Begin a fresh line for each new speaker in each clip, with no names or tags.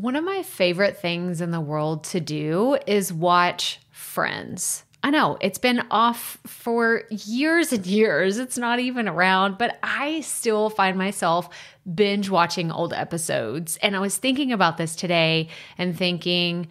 One of my favorite things in the world to do is watch Friends. I know it's been off for years and years. It's not even around, but I still find myself binge watching old episodes. And I was thinking about this today and thinking,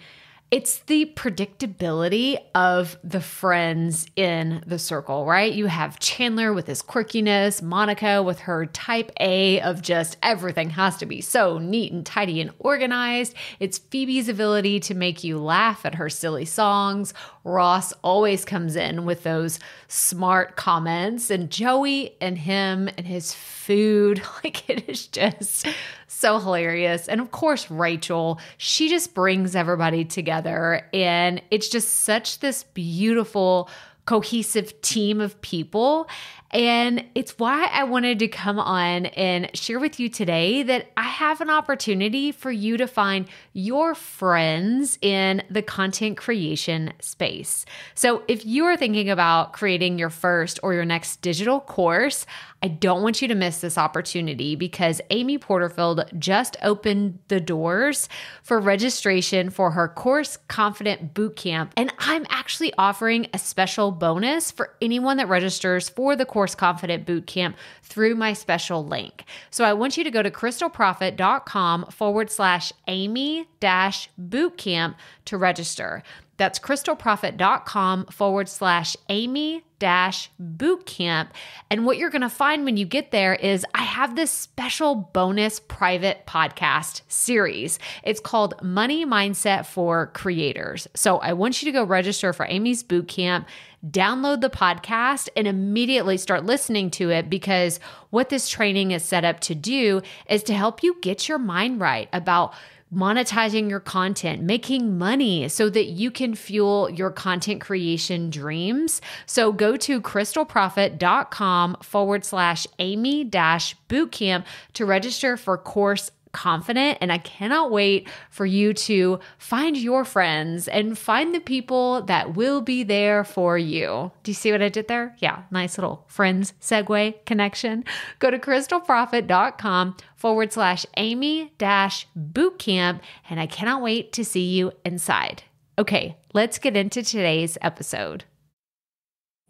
it's the predictability of the friends in the circle, right? You have Chandler with his quirkiness, Monica with her type A of just everything has to be so neat and tidy and organized. It's Phoebe's ability to make you laugh at her silly songs. Ross always comes in with those smart comments, and Joey and him and his food. Like it is just so hilarious. And of course, Rachel, she just brings everybody together. And it's just such this beautiful, cohesive team of people. And it's why I wanted to come on and share with you today that I have an opportunity for you to find your friends in the content creation space. So, if you are thinking about creating your first or your next digital course, I don't want you to miss this opportunity because Amy Porterfield just opened the doors for registration for her Course Confident Bootcamp. And I'm actually offering a special bonus for anyone that registers for the Course Confident Bootcamp through my special link. So I want you to go to krystalproffitt.com forward slash Amy dash bootcamp to register. That's krystalproffitt.com forward slash Amy dash bootcamp. And what you're going to find when you get there is I have this special bonus private podcast series. It's called Money Mindset for Creators. So I want you to go register for Amy's bootcamp download the podcast and immediately start listening to it because what this training is set up to do is to help you get your mind right about monetizing your content, making money so that you can fuel your content creation dreams. So go to krystalproffitt.com forward slash Amy dash bootcamp to register for course confident. And I cannot wait for you to find your friends and find the people that will be there for you. Do you see what I did there? Yeah, nice little friends segue connection. Go to krystalproffitt.com forward slash Amy dash bootcamp. And I cannot wait to see you inside. Okay, let's get into today's episode.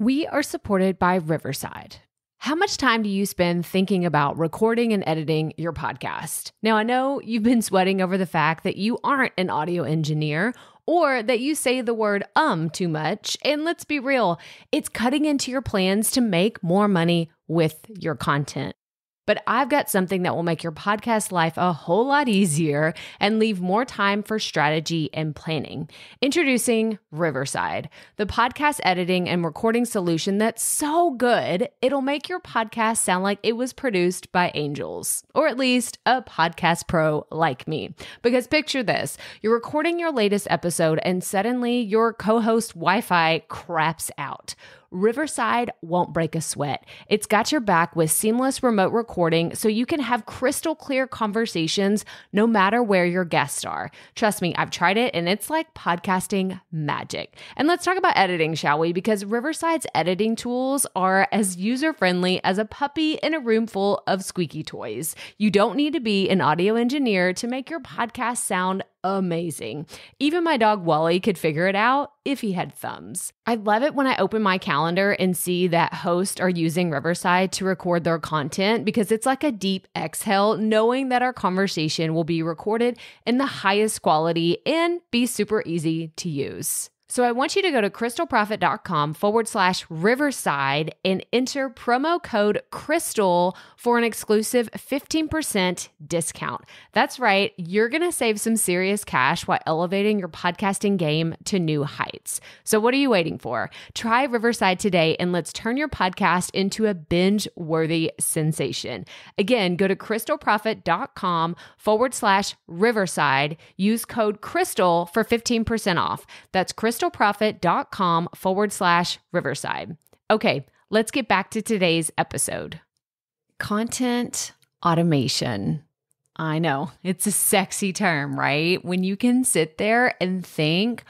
We are supported by Riverside. How much time do you spend thinking about recording and editing your podcast? Now, I know you've been sweating over the fact that you aren't an audio engineer or that you say the word um too much. And let's be real, it's cutting into your plans to make more money with your content. But I've got something that will make your podcast life a whole lot easier and leave more time for strategy and planning. Introducing Riverside, the podcast editing and recording solution that's so good, it'll make your podcast sound like it was produced by angels, or at least a podcast pro like me. Because picture this you're recording your latest episode, and suddenly your co host Wi Fi craps out. Riverside won't break a sweat. It's got your back with seamless remote recording so you can have crystal clear conversations no matter where your guests are. Trust me, I've tried it and it's like podcasting magic. And let's talk about editing, shall we? Because Riverside's editing tools are as user friendly as a puppy in a room full of squeaky toys. You don't need to be an audio engineer to make your podcast sound amazing. Even my dog Wally could figure it out if he had thumbs. I love it when I open my calendar and see that hosts are using Riverside to record their content because it's like a deep exhale knowing that our conversation will be recorded in the highest quality and be super easy to use. So I want you to go to krystalproffitt.com forward slash riverside and enter promo code crystal for an exclusive 15% discount. That's right, you're going to save some serious cash while elevating your podcasting game to new heights. So what are you waiting for? Try Riverside today and let's turn your podcast into a binge worthy sensation. Again, go to krystalproffitt.com forward slash riverside. Use code crystal for 15% off. That's crystal krystalproffitt.com forward slash riverside. Okay, let's get back to today's episode. Content automation. I know it's a sexy term, right? When you can sit there and think,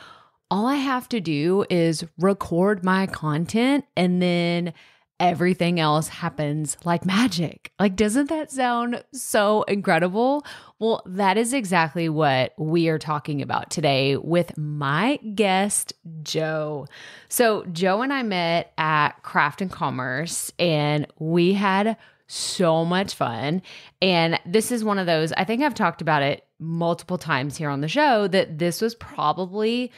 all I have to do is record my content and then everything else happens like magic. Like, doesn't that sound so incredible? Well, that is exactly what we are talking about today with my guest, Joe. So, Joe and I met at Craft and Commerce, and we had so much fun. And this is one of those, I think I've talked about it multiple times here on the show, that this was probably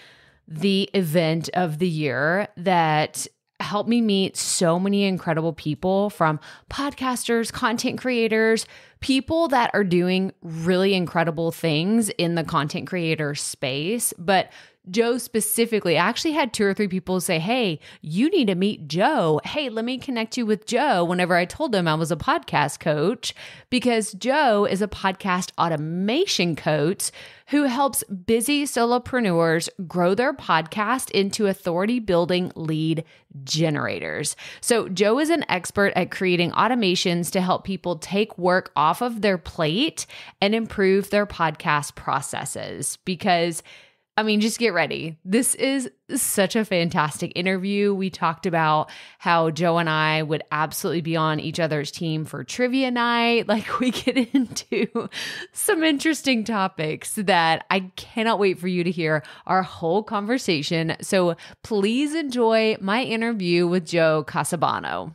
the event of the year that helped me meet so many incredible people from podcasters, content creators, people that are doing really incredible things in the content creator space, but Joe specifically, I actually had two or three people say, Hey, you need to meet Joe. Hey, let me connect you with Joe. Whenever I told them I was a podcast coach, because Joe is a podcast automation coach who helps busy solopreneurs grow their podcast into authority building lead generators. So, Joe is an expert at creating automations to help people take work off of their plate and improve their podcast processes because I mean, just get ready. This is such a fantastic interview. We talked about how Joe and I would absolutely be on each other's team for trivia night. Like, we get into some interesting topics that I cannot wait for you to hear our whole conversation. So, please enjoy my interview with Joe Casabona.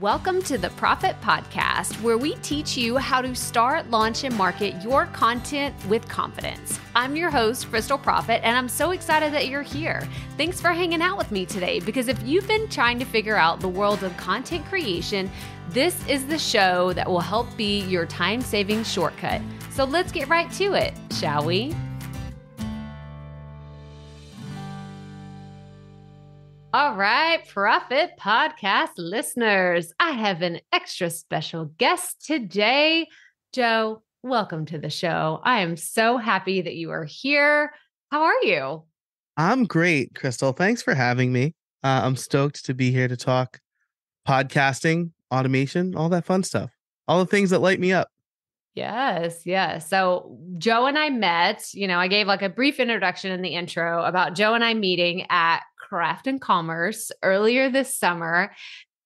Welcome to the Profit Podcast, where we teach you how to start, launch, and market your content with confidence. I'm your host, Krystal Proffitt, and I'm so excited that you're here. Thanks for hanging out with me today because if you've been trying to figure out the world of content creation, this is the show that will help be your time saving shortcut. So let's get right to it, shall we? All right, Profit Podcast listeners, I have an extra special guest today. Joe, welcome to the show. I am so happy that you are here. How are you?
I'm great, Krystal. Thanks for having me. Uh, I'm stoked to be here to talk podcasting, automation, all that fun stuff, all the things that light me up.
Yes, yes. So Joe and I met, you know, I gave like a brief introduction in the intro about Joe and I meeting at Craft and Commerce earlier this summer.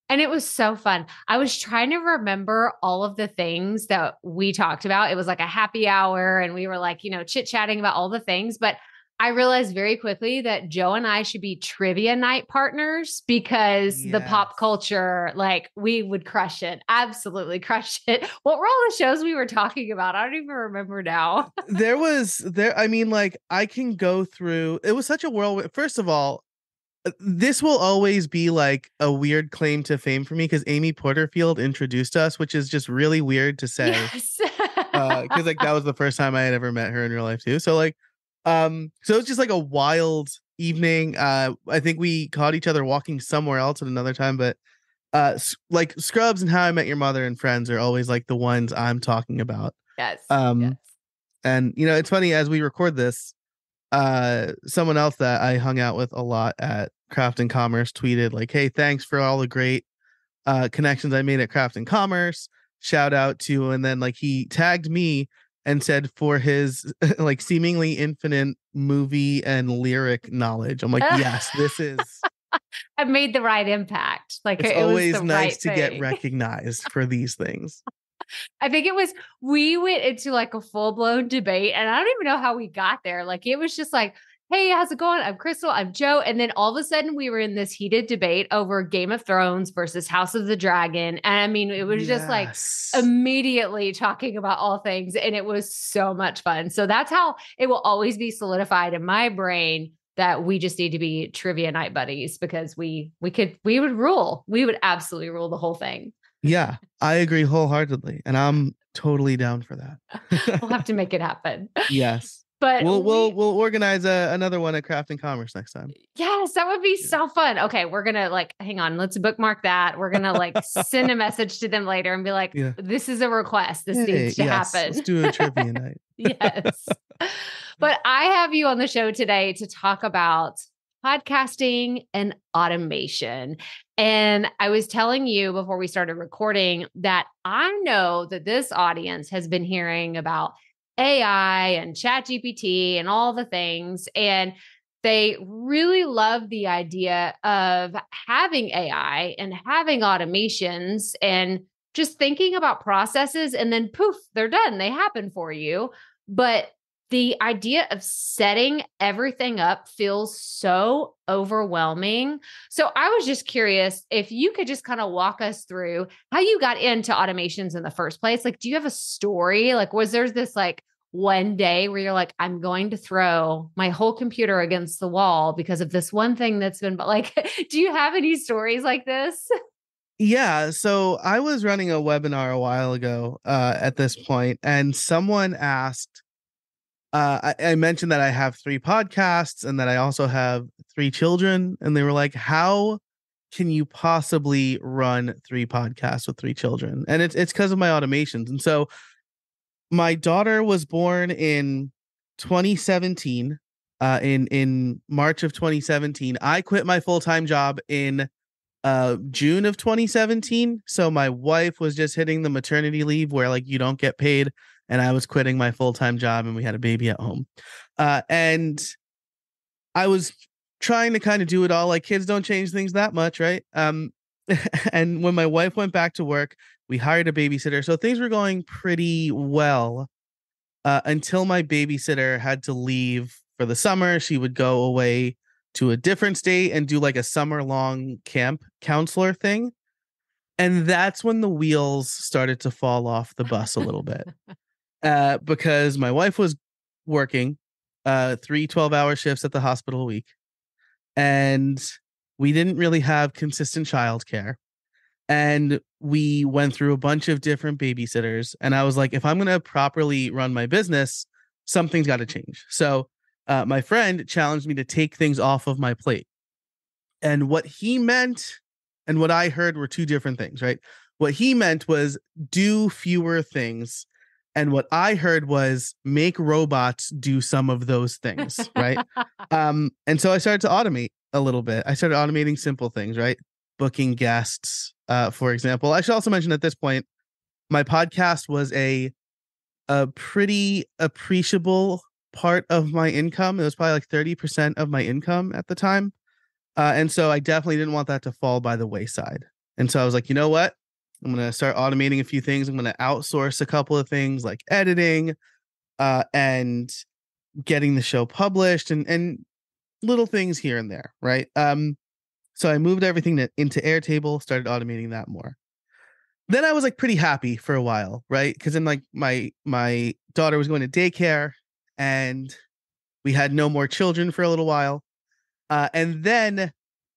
And it was so fun. I was trying to remember all of the things that we talked about. It was like a happy hour, and we were like, you know, chit chatting about all the things. But I realized very quickly that Joe and I should be trivia night partners because yes. the pop culture, like we would crush it. Absolutely crush it. What were all the shows we were talking about? I don't even remember now.
there was there, I mean, like I can go through it was such a whirlwind. First of all, this will always be like a weird claim to fame for me because Amy Porterfield introduced us, which is just really weird to say. Yes. uh, cause like that was the first time I had ever met her in real life too. So like, um, so it's just like a wild evening. Uh, I think we caught each other walking somewhere else at another time, but uh, like Scrubs and How I Met Your Mother and Friends are always like the ones I'm talking about.
Yes.
Um,
yes.
and you know, it's funny as we record this, uh, someone else that I hung out with a lot at Craft and Commerce tweeted like, "Hey, thanks for all the great uh, connections I made at Craft and Commerce. Shout out to," and then like he tagged me and said for his like seemingly infinite movie and lyric knowledge. I'm like, yes, this is.
I've made the right impact. Like
it's
it
always
nice
right to
thing.
get recognized for these things.
I think it was we went into like a full blown debate, and I don't even know how we got there. Like it was just like Hey, how's it going? I'm Krystal. I'm Joe. And then all of a sudden, we were in this heated debate over Game of Thrones versus House of the Dragon. And I mean, it was yes. just like immediately talking about all things. And it was so much fun. So that's how it will always be solidified in my brain that we just need to be trivia night buddies because we we could we would rule we would absolutely rule the whole thing
yeah i agree wholeheartedly and i'm totally down for that
we'll have to make it happen
yes
but
we'll we, will we'll organize a, another one at Craft and Commerce next time.
Yes, that would be yeah. so fun. Okay, we're gonna like hang on, let's bookmark that. We're gonna like send a message to them later and be like, yeah. "This is a request. This hey, needs to
yes,
happen."
Let's do a trivia night.
yes, but I have you on the show today to talk about podcasting and automation. And I was telling you before we started recording that I know that this audience has been hearing about AI and Chat GPT and all the things. And they really love the idea of having AI and having automations and just thinking about processes and then poof, they're done. They happen for you. But the idea of setting everything up feels so overwhelming. So I was just curious if you could just kind of walk us through how you got into automations in the first place. Like, do you have a story? Like, was there this like one day where you're like, I'm going to throw my whole computer against the wall because of this one thing that's been, but like, do you have any stories like this?
Yeah, so I was running a webinar a while ago uh, at this point, and someone asked, uh, I, I, mentioned that I have three podcasts and that I also have three children. And they were like, How can you possibly run three podcasts with three children? And it's it's because of my automations. And so my daughter was born in 2017. Uh, in in March of 2017, I quit my full time job in uh June of 2017. So my wife was just hitting the maternity leave where like you don't get paid and I was quitting my full time job, and we had a baby at home. Uh, and I was trying to kind of do it all. Like kids don't change things that much, right? Um, and when my wife went back to work, we hired a babysitter, so things were going pretty well uh, until my babysitter had to leave for the summer. She would go away to a different state and do like a summer long camp counselor thing. And that's when the wheels started to fall off the bus a little bit. uh, because my wife was working uh, three 12 hour shifts at the hospital a week. And we didn't really have consistent childcare. And we went through a bunch of different babysitters. And I was like, if I'm going to properly run my business, something's got to change. So uh, my friend challenged me to take things off of my plate. And what he meant and what I heard were two different things, right? What he meant was do fewer things and what i heard was make robots do some of those things right? Um and so i started to automate a little bit. I started automating simple things right? Booking guests uh for example. I should also mention at this point my podcast was a a pretty appreciable part of my income. It was probably like 30% of my income at the time. Uh, and so i definitely didn't want that to fall by the wayside. And so i was like you know what I'm going to start automating a few things. I'm going to outsource a couple of things like editing uh, and getting the show published and and little things here and there, right? Um so I moved everything to, into Airtable, started automating that more. Then I was like pretty happy for a while, right? Cuz then like my my daughter was going to daycare and we had no more children for a little while. Uh, and then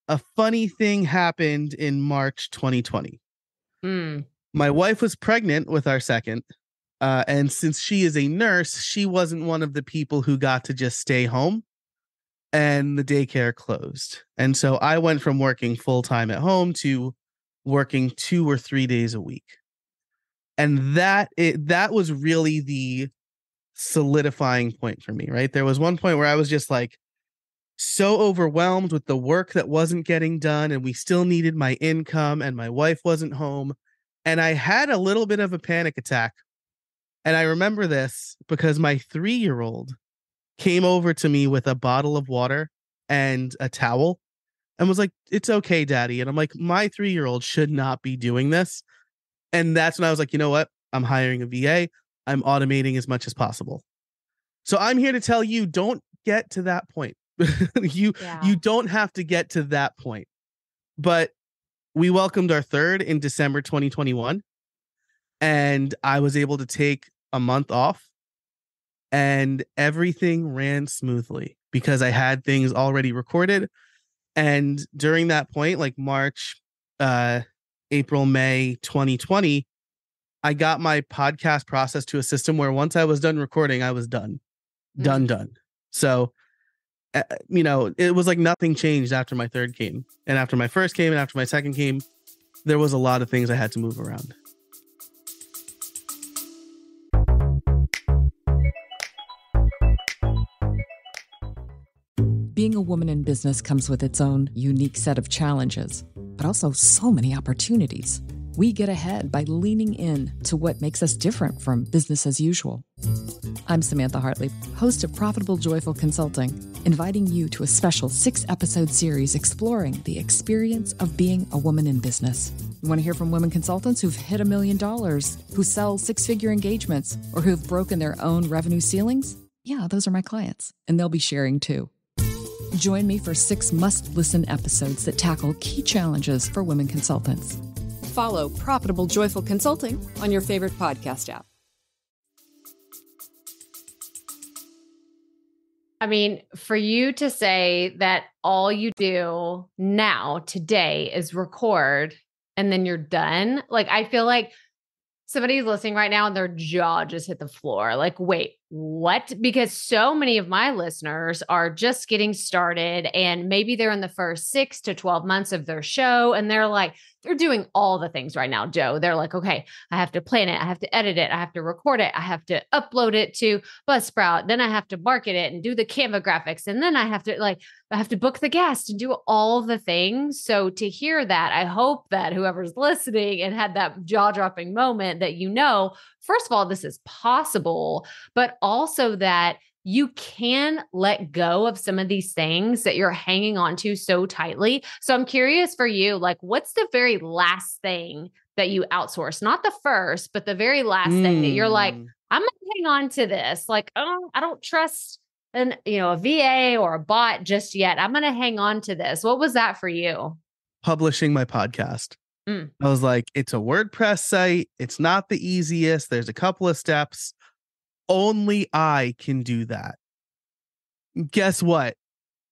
a funny thing happened in March 2020. Mm. My wife was pregnant with our second. Uh, and since she is a nurse, she wasn't one of the people who got to just stay home and the daycare closed. And so I went from working full time at home to working two or three days a week. And that it, that was really the solidifying point for me, right? There was one point where I was just like so overwhelmed with the work that wasn't getting done and we still needed my income and my wife wasn't home and I had a little bit of a panic attack. And I remember this because my 3-year-old came over to me with a bottle of water and a towel and was like, "It's okay, daddy." And I'm like, "My 3-year-old should not be doing this." And that's when I was like, "You know what? I'm hiring a VA. I'm automating as much as possible." So I'm here to tell you don't get to that point. you yeah. you don't have to get to that point. But we welcomed our third in December 2021 and I was able to take a month off and everything ran smoothly because I had things already recorded and during that point like March uh April May 2020 I got my podcast process to a system where once I was done recording I was done mm-hmm. done done so uh, you know, it was like nothing changed after my third came. And after my first came and after my second came, there was a lot of things I had to move around.
Being a woman in business comes with its own unique set of challenges, but also so many opportunities. We get ahead by leaning in to what makes us different from business as usual. I'm Samantha Hartley, host of Profitable Joyful Consulting, inviting you to a special six episode series exploring the experience of being a woman in business. You want to hear from women consultants who've hit a million dollars, who sell six figure engagements, or who've broken their own revenue ceilings? Yeah, those are my clients, and they'll be sharing too. Join me for six must listen episodes that tackle key challenges for women consultants.
Follow Profitable Joyful Consulting on your favorite podcast app.
I mean, for you to say that all you do now, today, is record and then you're done, like, I feel like somebody's listening right now and their jaw just hit the floor. Like, wait, what? Because so many of my listeners are just getting started and maybe they're in the first six to 12 months of their show and they're like, they're doing all the things right now, Joe. They're like, okay, I have to plan it. I have to edit it. I have to record it. I have to upload it to Buzzsprout. Then I have to market it and do the Canva graphics. And then I have to like, I have to book the guest and do all the things. So to hear that, I hope that whoever's listening and had that jaw dropping moment that you know, first of all, this is possible, but also that you can let go of some of these things that you're hanging on to so tightly. So I'm curious for you, like, what's the very last thing that you outsource? Not the first, but the very last mm. thing that you're like,
Mm.
I'm gonna hang on to this. Like, oh, I don't trust an, you know, a VA or a bot just yet. I'm gonna hang on to this. What was that for you?
publishing my podcast.
Mm.
I was like, it's a WordPress site. It's not the easiest. There's a couple of steps. Only I can do that. Guess what?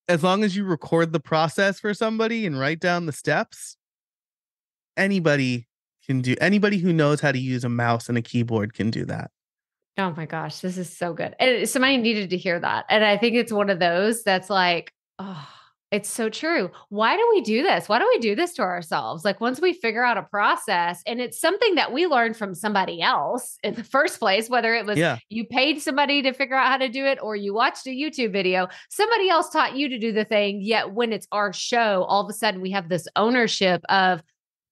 As long as you record the process for somebody and write down the steps, anybody can do anybody who knows how to use a mouse and a keyboard can do that.
Oh my gosh, this is so good. And somebody needed to hear that. And I think it's one of those that's like, oh, it's so true. Why do we do this? Why do we do this to ourselves? Like once we figure out a process and it's something that we learned from somebody else in the first place, whether it was
Yeah.
you paid somebody to figure out how to do it or you watched a YouTube video, somebody else taught you to do the thing. Yet when it's our show, all of a sudden we have this ownership of,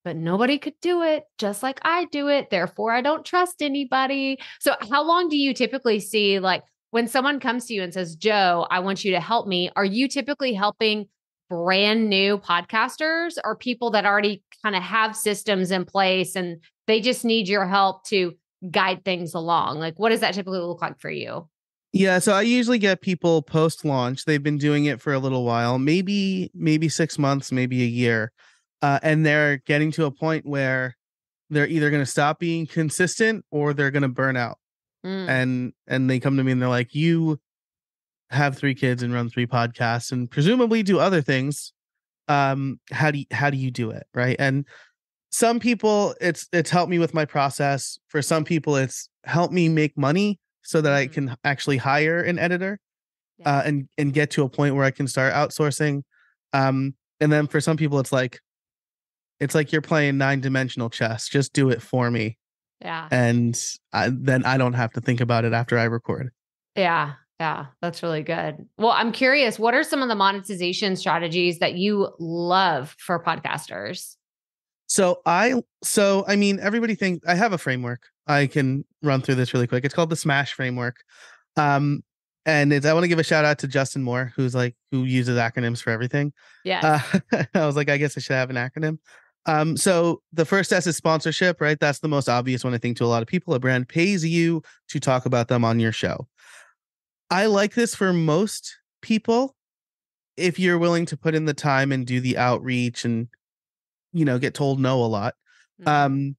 but nobody could do it just like I do it. Therefore, I don't trust anybody. So, how long do you typically see, like, when someone comes to you and says, Joe, I want you to help me? Are you typically helping brand new podcasters or people that already kind of have systems in place and they just need your help to guide things along? Like, what does that typically look like for you?
Yeah, so I usually get people post launch. They've been doing it for a little while, maybe maybe 6 months, maybe a year. Uh, and they're getting to a point where they're either going to stop being consistent or they're going to burn out.
Mm.
And and they come to me and they're like, "You have 3 kids and run 3 podcasts and presumably do other things. Um how do you, how do you do it?" Right? And some people it's it's helped me with my process. For some people it's helped me make money so that I
Mhm.
can actually hire an editor uh, and and get to a point where I can start outsourcing. Um, and then for some people, it's like it's like you're playing nine dimensional chess. Just do it for me,
yeah.
and I, then I don't have to think about it after I record.
Yeah. Yeah. That's really good. Well, I'm curious, what are some of the monetization strategies that you love for podcasters?
So I so I mean everybody thinks I have a framework. I can run through this really quick. It's called the Smash framework. Um, and it's I want to give a shout out to Justin Moore, who's like who uses acronyms for everything.
Yeah.
Uh, I was like, I guess I should have an acronym. Um, so the first S is sponsorship, right? That's the most obvious one, I think, to a lot of people. A brand pays you to talk about them on your show. I like this for most people if you're willing to put in the time and do the outreach and, you know, get told no a lot.
Mhm.
Um,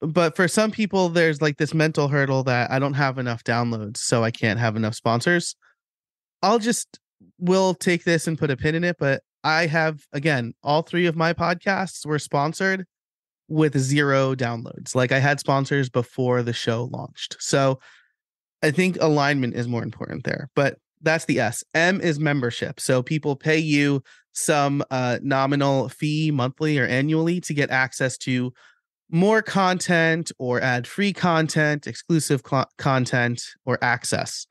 but for some people, there's like this mental hurdle that I don't have enough downloads, so I can't have enough sponsors. I'll just we'll take this and put a pin in it. But I have again, all three of my podcasts were sponsored with zero downloads. Like I had sponsors before the show launched. So I think alignment is more important there. But that's the S. M is membership. So people pay you some uh, nominal fee monthly or annually to get access to more content or ad free content, exclusive cl- content, or access.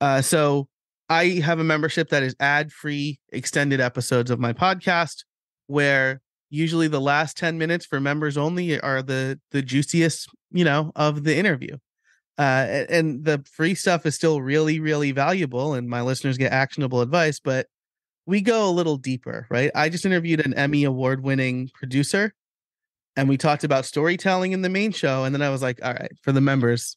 Uh, so I have a membership that is ad free extended episodes of my podcast where usually the last 10 minutes for members only are the the juiciest, you know, of the interview. Uh, and the free stuff is still really, really valuable, and my listeners get actionable advice. But we go a little deeper, right? I just interviewed an Emmy award winning producer, and we talked about storytelling in the main show. And then I was like, all right, for the members,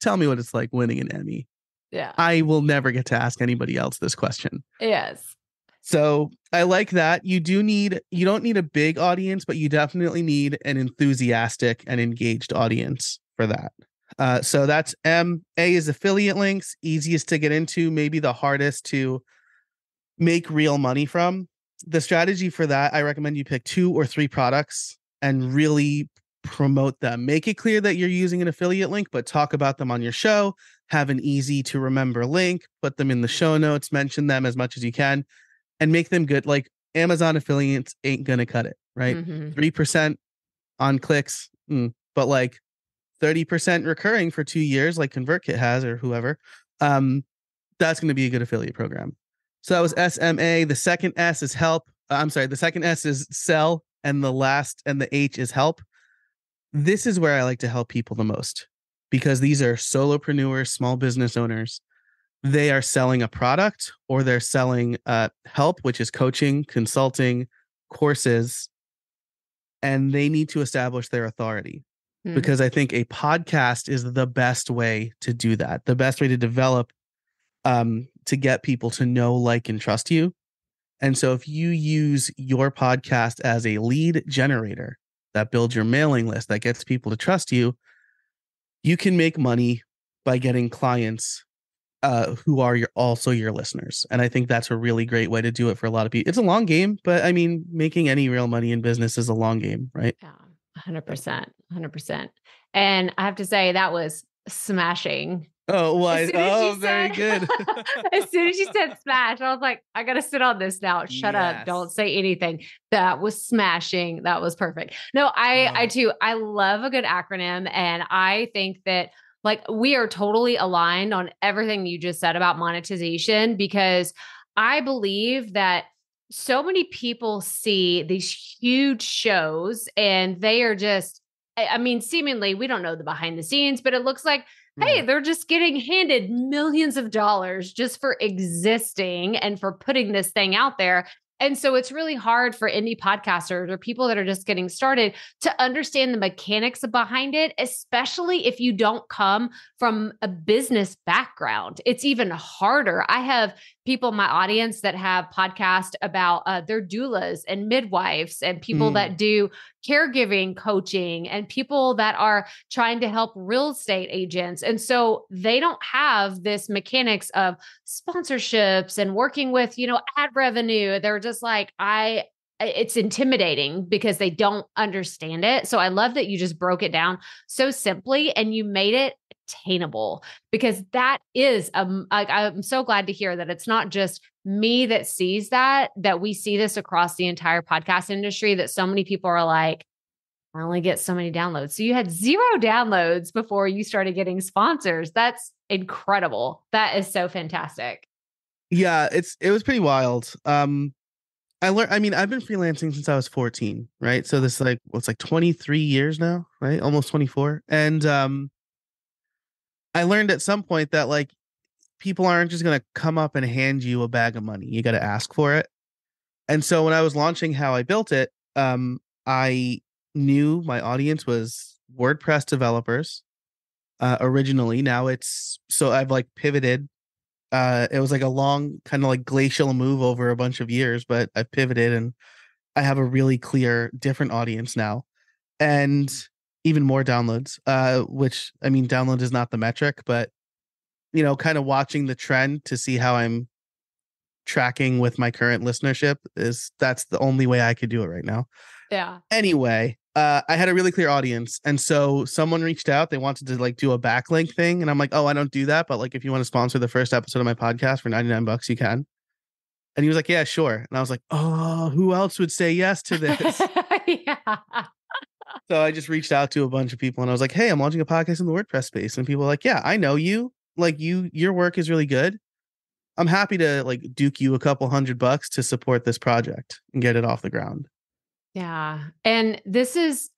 tell me what it's like winning an Emmy.
Yeah.
I will never get to ask anybody else this question.
Yes.
So I like that. You do need you don't need a big audience, but you definitely need an enthusiastic and engaged audience for that. Uh, so that's M. A is affiliate links, easiest to get into, maybe the hardest to make real money from. The strategy for that, I recommend you pick two or three products and really promote them. Make it clear that you're using an affiliate link, but talk about them on your show. Have an easy to remember link, put them in the show notes, mention them as much as you can, and make them good. Like Amazon affiliates ain't gonna cut it, right?
Mhm.
3% on clicks, mm, but like 30% recurring for two years, like ConvertKit has or whoever. Um, that's going to be a good affiliate program. So that was SMA. The second S is help. Uh, I'm sorry. The second S is sell, and the last and the H is help. This is where I like to help people the most because these are solopreneurs, small business owners. They are selling a product or they're selling uh, help, which is coaching, consulting, courses, and they need to establish their authority
Mhm.
because I think a podcast is the best way to do that. The best way to develop um to get people to know, like, and trust you. And so if you use your podcast as a lead generator that builds your mailing list that gets people to trust you, you can make money by getting clients uh, who are your also your listeners. And I think that's a really great way to do it for a lot of people. It's a long game, but I mean, making any real money in business is a long game, right?
Yeah, hundred percent, hundred percent. And I have to say that was smashing.
Oh, well,
As
I-
soon as
oh, very
said-
good.
as soon as you said smash, I was like, I gotta sit on this now. Shut up. Don't say anything. That was smashing. That was perfect. No, I
Love
I too I love a good acronym. And I think that like we are totally aligned on everything you just said about monetization because I believe that so many people see these huge shows and they are just I mean, seemingly we don't know the behind the scenes, but it looks like hey,
hmm.
they're just getting handed millions of dollars just for existing and for putting this thing out there. And so it's really hard for indie podcasters or people that are just getting started to understand the mechanics behind it, especially if you don't come from a business background. It's even harder. I have people in my audience that have podcasts about uh, their doulas and midwives and people
Mm.
that do caregiving coaching and people that are trying to help real estate agents. And so they don't have this mechanics of sponsorships and working with, you know, ad revenue. They're just like, I, it's intimidating because they don't understand it. So I love that you just broke it down so simply and you made it attainable because that is um like I'm so glad to hear that it's not just me that sees that that we see this across the entire podcast industry that so many people are like I only get so many downloads. So you had zero downloads before you started getting sponsors. That's incredible. That is so fantastic.
yeah it's it was pretty wild um i learned i mean i've been freelancing since i was 14 right so this is like what's like 23 years now right almost 24 and um i learned at some point that like people aren't just going to come up and hand you a bag of money you got to ask for it. And so when i was launching how i built it um i knew my audience was wordpress developers uh originally. Now it's so i've like pivoted uh it was like a long kind of like glacial move over a bunch of years but i've pivoted and i have a really clear different audience now. And even more downloads uh which i mean download is not the metric but you know kind of watching the trend to see how i'm tracking with my current listenership is that's the only way i could do it right now
Yeah.
anyway uh i had a really clear audience and so someone reached out they wanted to like do a backlink thing and i'm like oh i don't do that but like if you want to sponsor the first episode of my podcast for 99 bucks you can and he was like yeah sure and i was like oh who else would say yes to this
yeah.
So i just reached out to a bunch of people and i was like hey i'm launching a podcast in the wordpress space and people like yeah i know you like you your work is really good i'm happy to like duke you a couple hundred bucks to support this project and get it off the ground
Yeah. And this is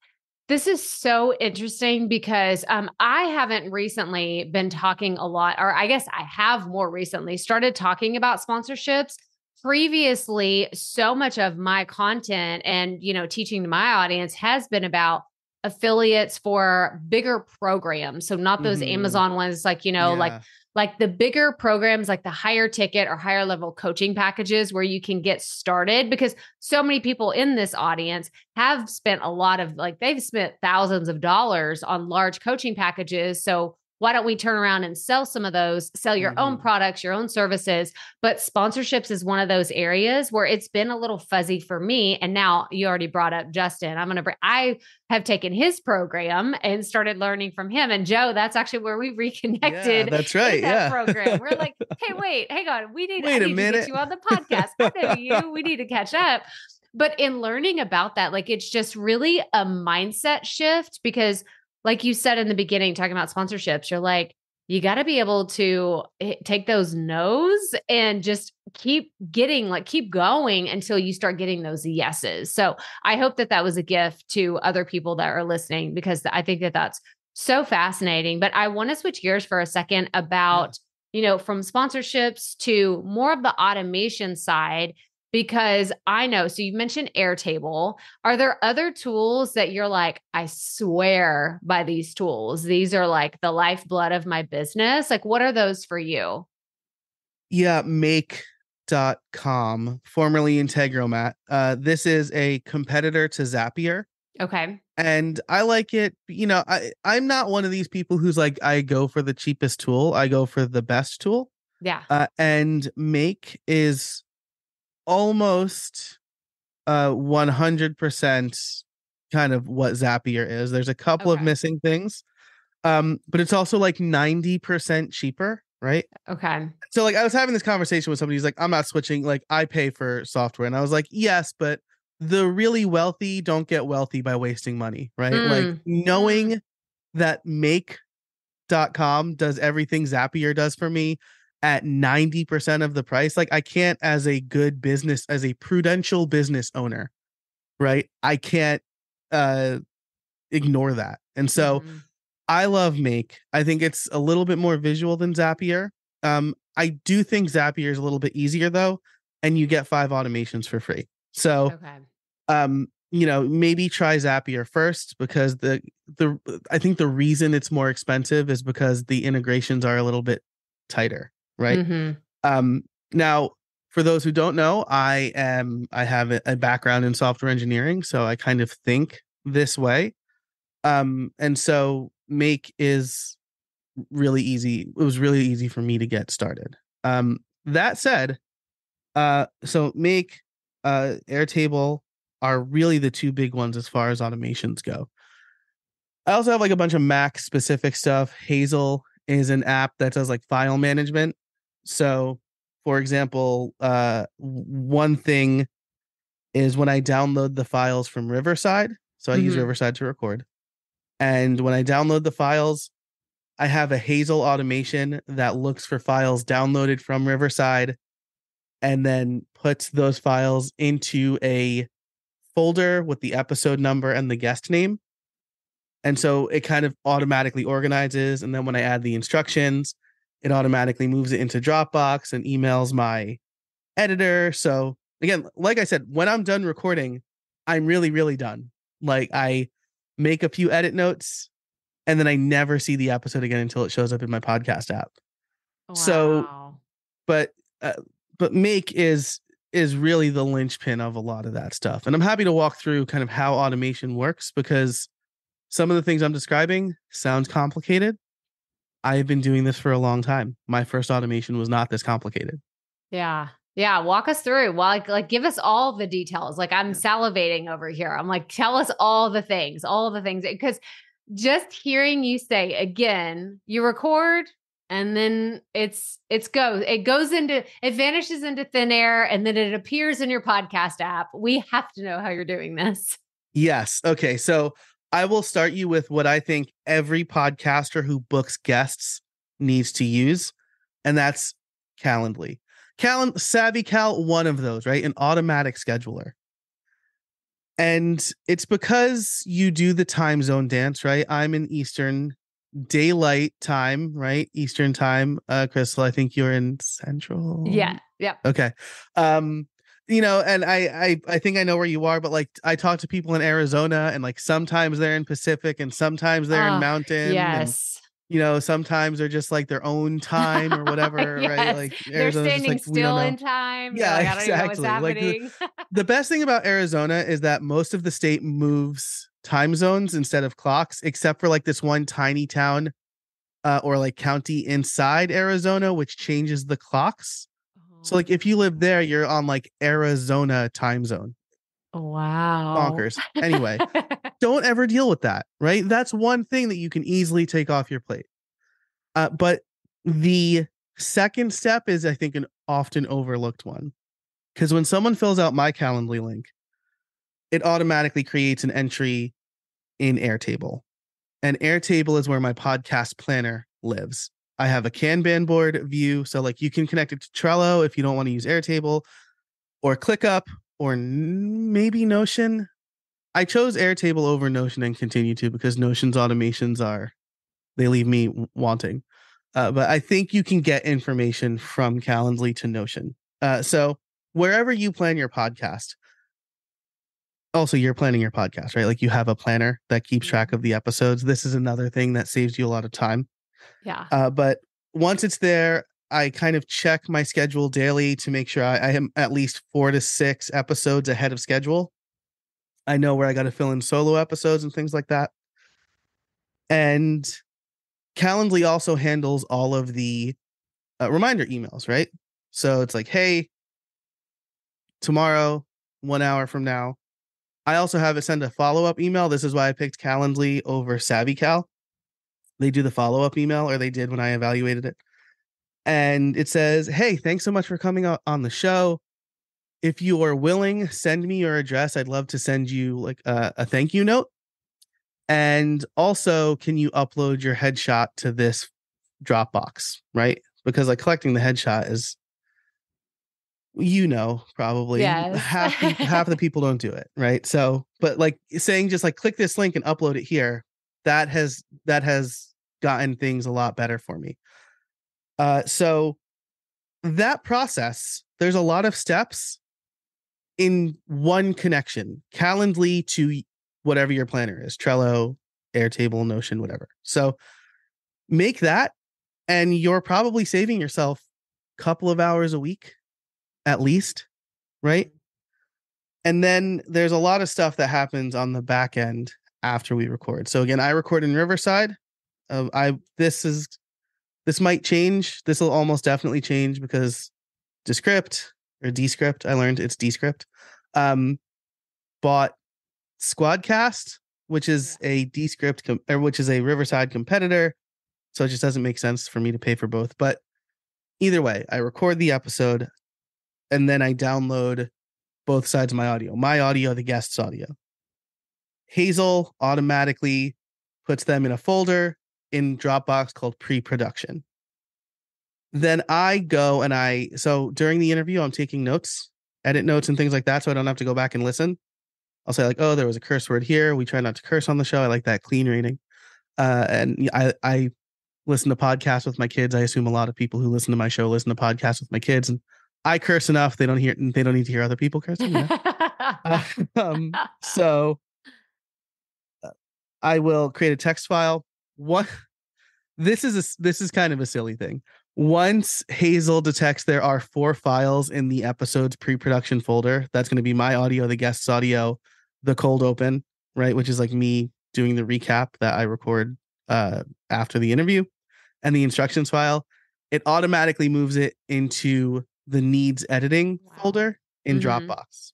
This is so interesting because um, I haven't recently been talking a lot, or I guess I have more recently started talking about sponsorships. Previously, so much of my content and you know teaching to my audience has been about affiliates for bigger programs. So not those
Mhm.
Amazon ones, like you know, like like the bigger programs like the higher ticket or higher level coaching packages where you can get started because so many people in this audience have spent a lot of like they've spent thousands of dollars on large coaching packages so why don't we turn around and sell some of those sell your own
Mhm.
products your own services but sponsorships is one of those areas where it's been a little fuzzy for me and now you already brought up justin i'm going to bring i have taken his program and started learning from him and joe that's actually where we reconnected
Yeah, that's right.
that
Yeah.
program. We're like, hey, wait, hang on. We need,
Wait
I
a
need to
minute.
get you on the podcast. I know you. We need to catch up. But in learning about that, like it's just really a mindset shift because, like you said in the beginning, talking about sponsorships, you're like, you got to be able to take those no's and just keep getting like keep going until you start getting those yeses. So I hope that that was a gift to other people that are listening because I think that that's so fascinating. But I want to switch gears for a second about, you know, from sponsorships to more of the automation side because I know. So you mentioned Airtable. Are there other tools that you're like, I swear by these tools? These are like the lifeblood of my business. Like, what are those for you?
Yeah, make.com, formerly Integromat. Uh, this is a competitor to Zapier.
Okay.
And I like it. You know, I, I'm not one of these people who's like, I go for the cheapest tool. I go for the best tool.
Yeah.
Uh, and Make is almost uh 100% kind of what Zapier is. There's a couple of missing things. Um, but it's also like 90% cheaper, right?
Okay.
so like I was having this conversation with somebody who's like, I'm not switching, like I pay for software. And I was like, yes, but the really wealthy don't get wealthy by wasting money, right? Like
Mm.
knowing that make.com does everything Zapier does for me at 90% of the price. Like I can't as a good business, as a prudential business owner, right? I can't uh ignore that. And so
Mhm.
I love Make. I think it's a little bit more visual than Zapier. Um, I do think Zapier is a little bit easier though, and you get five automations for free. So,
okay.
um, you know, maybe try Zapier first because the the I think the reason it's more expensive is because the integrations are a little bit tighter, right?
Mhm.
Um, now, for those who don't know, I am I have a a background in software engineering, so I kind of think this way. Um, and so Make is really easy. It was really easy for me to get started. Um, that said, uh, so Make, uh, Airtable are really the two big ones as far as automations go. I also have like a bunch of Mac specific stuff. Hazel is an app that does like file management. So, for example, uh, one thing is when I download the files from Riverside. So I use
Mhm.
Riverside to record. And when I download the files, I have a Hazel automation that looks for files downloaded from Riverside and then puts those files into a folder with the episode number and the guest name. And so it kind of automatically organizes. And then when I add the instructions, it automatically moves it into Dropbox and emails my editor. So again, like I said, when I'm done recording, I'm really, really done. Like I make a few edit notes and then I never see the episode again until it shows up in my podcast app. So- But uh, but make is is really the linchpin of a lot of that stuff. And I'm happy to walk through kind of how automation works because some of the things I'm describing sounds complicated. I've been doing this for a long time. My first automation was not this complicated.
Yeah. Yeah. Walk us through. Well, like, like give us all the details. Like I'm salivating over here. I'm like, tell us all the things, all the things. Because just hearing you say again, you record and then it's it's goes it goes into it vanishes into thin air and then it appears in your podcast app. We have to know how you're doing this.
Yes. Okay. So I will start you with what I think every podcaster who books guests needs to use, and that's Calendly. Calend Savvy Cal, one of those, right? An automatic scheduler. and it's because you do the time zone dance, right? I'm in Eastern daylight time, right? Eastern time. Uh Krystal, I think you're in Central.
Yeah. Yeah.
Okay. Um you know, and I I I think I know where you are, but like I talk to people in Arizona and like sometimes they're in Pacific and sometimes they're
Oh,
in Mountain. and,
Yes.
you know, sometimes they're just like their own time or whatever, right?
Yes.
Like
They're
Arizona's
standing
like,
still in time.
Yeah,
like, I don't even know what's
exactly. Like, the-
happening.
the best thing about Arizona is that most of the state moves time zones instead of clocks, except for like this one tiny town uh, or like county inside Arizona, which changes the clocks. So like if you live there, you're on like Arizona time zone.
wow.
Bonkers. Anyway, don't ever deal with that, right? That's one thing that you can easily take off your plate. Uh, but the second step is, I think, an often overlooked one. Because when someone fills out my Calendly link, it automatically creates an entry in Airtable. And Airtable is where my podcast planner lives. I have a Kanban board view. So, like, you can connect it to Trello if you don't want to use Airtable or ClickUp or n- maybe Notion. I chose Airtable over Notion and continue to because Notion's automations are they leave me wanting. Uh, but I think you can get information from Calendly to Notion. Uh, so wherever you plan your podcast, also you're planning your podcast, right? Like you have a planner that keeps track of the episodes. This is another thing that saves you a lot of time.
Yeah.
Uh, but once it's there, I kind of check my schedule daily to make sure I, I am at least four to six episodes ahead of schedule. I know where I got to fill in solo episodes and things like that. And Calendly also handles all of the uh, reminder emails, right? So it's like, hey, tomorrow, one hour from now. I also have it send a follow up email. This is why I picked Calendly over SavvyCal they do the follow up email or they did when I evaluated it. And it says, Hey, thanks so much for coming on the show. If you are willing, send me your address. I'd love to send you like a, a thank you note. And also, can you upload your headshot to this Dropbox? Right. Because like collecting the headshot is, you know, probably
Yes.
half, half of the people don't do it. Right. So, but like saying just like click this link and upload it here, that has that has gotten things a lot better for me. Uh, so that process, there's a lot of steps in one connection, Calendly to whatever your planner is, Trello, Airtable, Notion, whatever. So make that, and you're probably saving yourself a couple of hours a week, at least, right? And then there's a lot of stuff that happens on the back end after we record. So again, I record in Riverside. Uh, I this is this might change. This will almost definitely change because Descript or Descript. I learned it's Descript. Um, bought Squadcast, which is a Descript com- or which is a Riverside competitor. So it just doesn't make sense for me to pay for both. But either way, I record the episode and then I download both sides of my audio. My audio, the guest's audio. Hazel automatically puts them in a folder in Dropbox called pre production. Then I go and I, so during the interview, I'm taking notes, edit notes and things like that. So I don't have to go back and listen. I'll say, like, oh, there was a curse word here. We try not to curse on the show. I like that clean rating. Uh, and I, I listen to podcasts with my kids. I assume a lot of people who listen to my show listen to podcasts with my kids. And I curse enough. They don't hear, they don't need to hear other people cursing. Uh, um, so uh, I will create a text file. What this is a this is kind of a silly thing. Once Hazel detects there are four files in the episode's pre-production folder, that's going to be my audio, the guest's audio, the cold open, right, which is like me doing the recap that I record uh after the interview, and the instructions file. It automatically moves it into the needs editing
Wow.
folder in
Mhm.
Dropbox.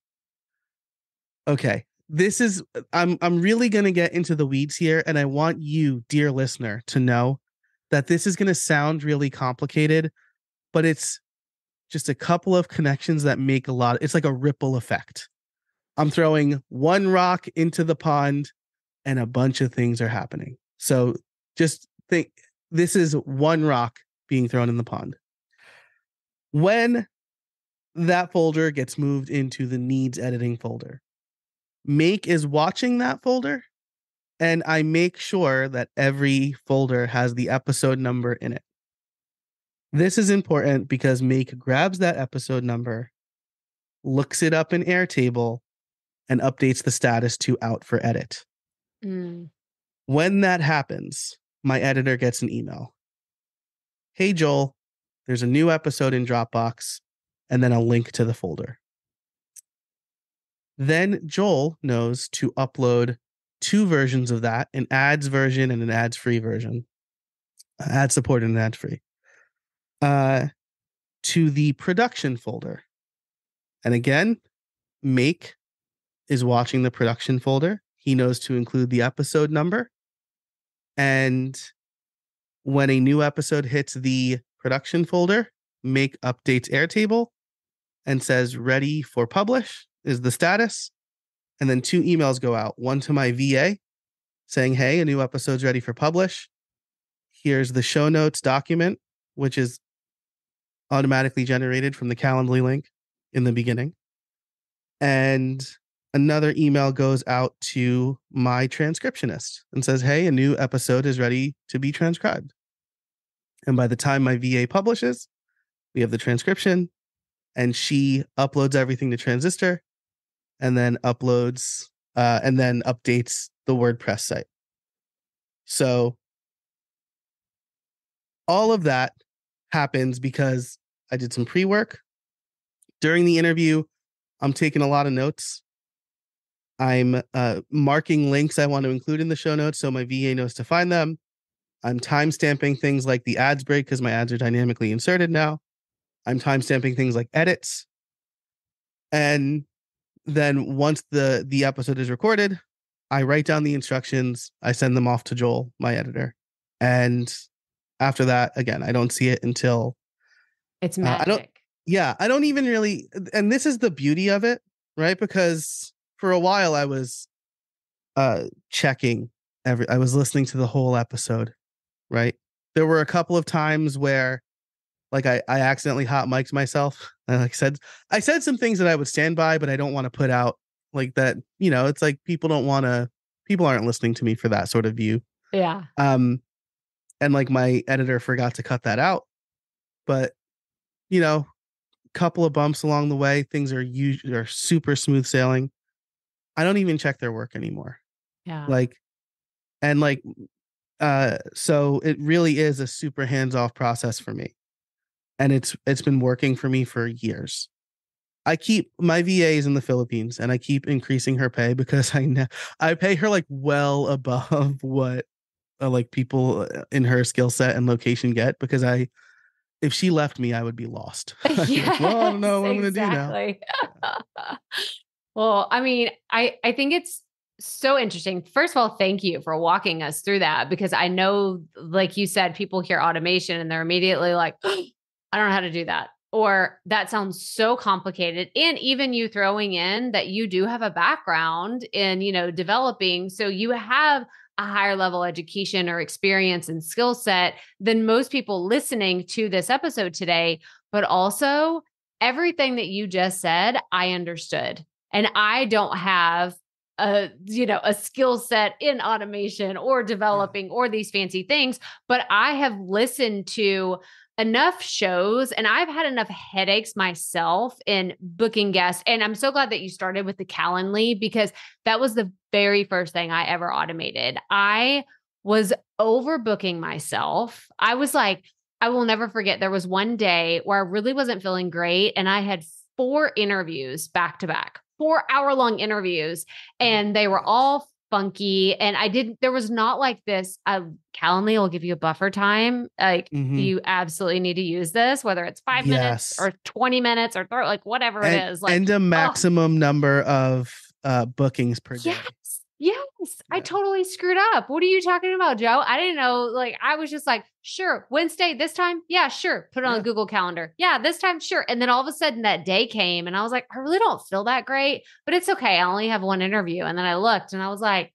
Okay. This is I'm I'm really going to get into the weeds here and I want you dear listener to know that this is going to sound really complicated but it's just a couple of connections that make a lot it's like a ripple effect. I'm throwing one rock into the pond and a bunch of things are happening. So just think this is one rock being thrown in the pond. When that folder gets moved into the needs editing folder, Make is watching that folder and I make sure that every folder has the episode number in it. This is important because Make grabs that episode number, looks it up in Airtable, and updates the status to out for edit.
Mm.
When that happens, my editor gets an email. Hey, Joel, there's a new episode in Dropbox, and then a link to the folder. Then Joel knows to upload two versions of that an ads version and an ads free version, ad supported and ad free, uh, to the production folder. And again, Make is watching the production folder. He knows to include the episode number. And when a new episode hits the production folder, Make updates Airtable and says ready for publish is the status. And then two emails go out one to my VA saying, hey, a new episode's ready for publish. Here's the show notes document, which is automatically generated from the Calendly link in the beginning. And another email goes out to my transcriptionist and says, hey, a new episode is ready to be transcribed. And by the time my VA publishes, we have the transcription and she uploads everything to Transistor and then uploads uh, and then updates the WordPress site. So all of that happens because I did some pre work. During the interview, I'm taking a lot of notes. I'm uh, marking links I want to include in the show notes so my VA knows to find them. I'm timestamping things like the ads break because my ads are dynamically inserted now. I'm timestamping things like edits. And then once the the episode is recorded, I write down the instructions, I send them off to Joel, my editor. And after that, again, I don't see it until
It's
Uh,
magic.
I don't- yeah, I don't even really and this is the beauty of it, right? Because for a while I was uh checking every I was listening to the whole episode, right? There were a couple of times where like I, I accidentally hot mic'd myself. And like I said, I said some things that I would stand by, but I don't want to put out like that, you know, it's like people don't want to people aren't listening to me for that sort of view.
yeah.
Um, and like my editor forgot to cut that out. But you know, couple of bumps along the way, things are usually are super smooth sailing. I don't even check their work anymore.
Yeah.
Like, and like, uh, so it really is a super hands off process for me, and it's it's been working for me for years. I keep my VAs in the Philippines, and I keep increasing her pay because I know I pay her like well above what uh, like people uh, in her skill set and location get because I if she left me I would be lost. Like, well, I don't know what I'm gonna do now.
exactly. well, I mean, I I think it's so interesting. First of all, thank you for walking us through that because I know, like you said, people hear automation and they're immediately like, I don't know how to do that. Or that sounds so complicated. And even you throwing in that you do have a background in, you know, developing. So you have a higher level education or experience and skill set than most people listening to this episode today. But also, everything that you just said, I understood. And I don't have a you know a skill set in automation or developing or these fancy things but i have listened to enough shows and I've had enough headaches myself in booking guests. And I'm so glad that you started with the Calendly because that was the very first thing I ever automated. I was overbooking myself. I was like, I will never forget. There was one day where I really wasn't feeling great and I had four interviews back to back, four hour long interviews, oh and they were all funky. And I didn't, there was not like this. Uh, Calendly will give you a buffer time. Like
Mhm.
you absolutely need to use this, whether it's five minutes or 20 minutes or thir- like whatever it
and,
is. Like,
and a maximum number of uh bookings per day.
Yes, yes, I totally screwed up. What are you talking about, Joe? I didn't know. Like, I was just like, sure, Wednesday this time. Yeah, sure. Put it on
Yeah.
Google Calendar. Yeah, this time, sure. And then all of a sudden that day came and I was like, I really don't feel that great, but it's okay. I only have one interview. And then I looked and I was like,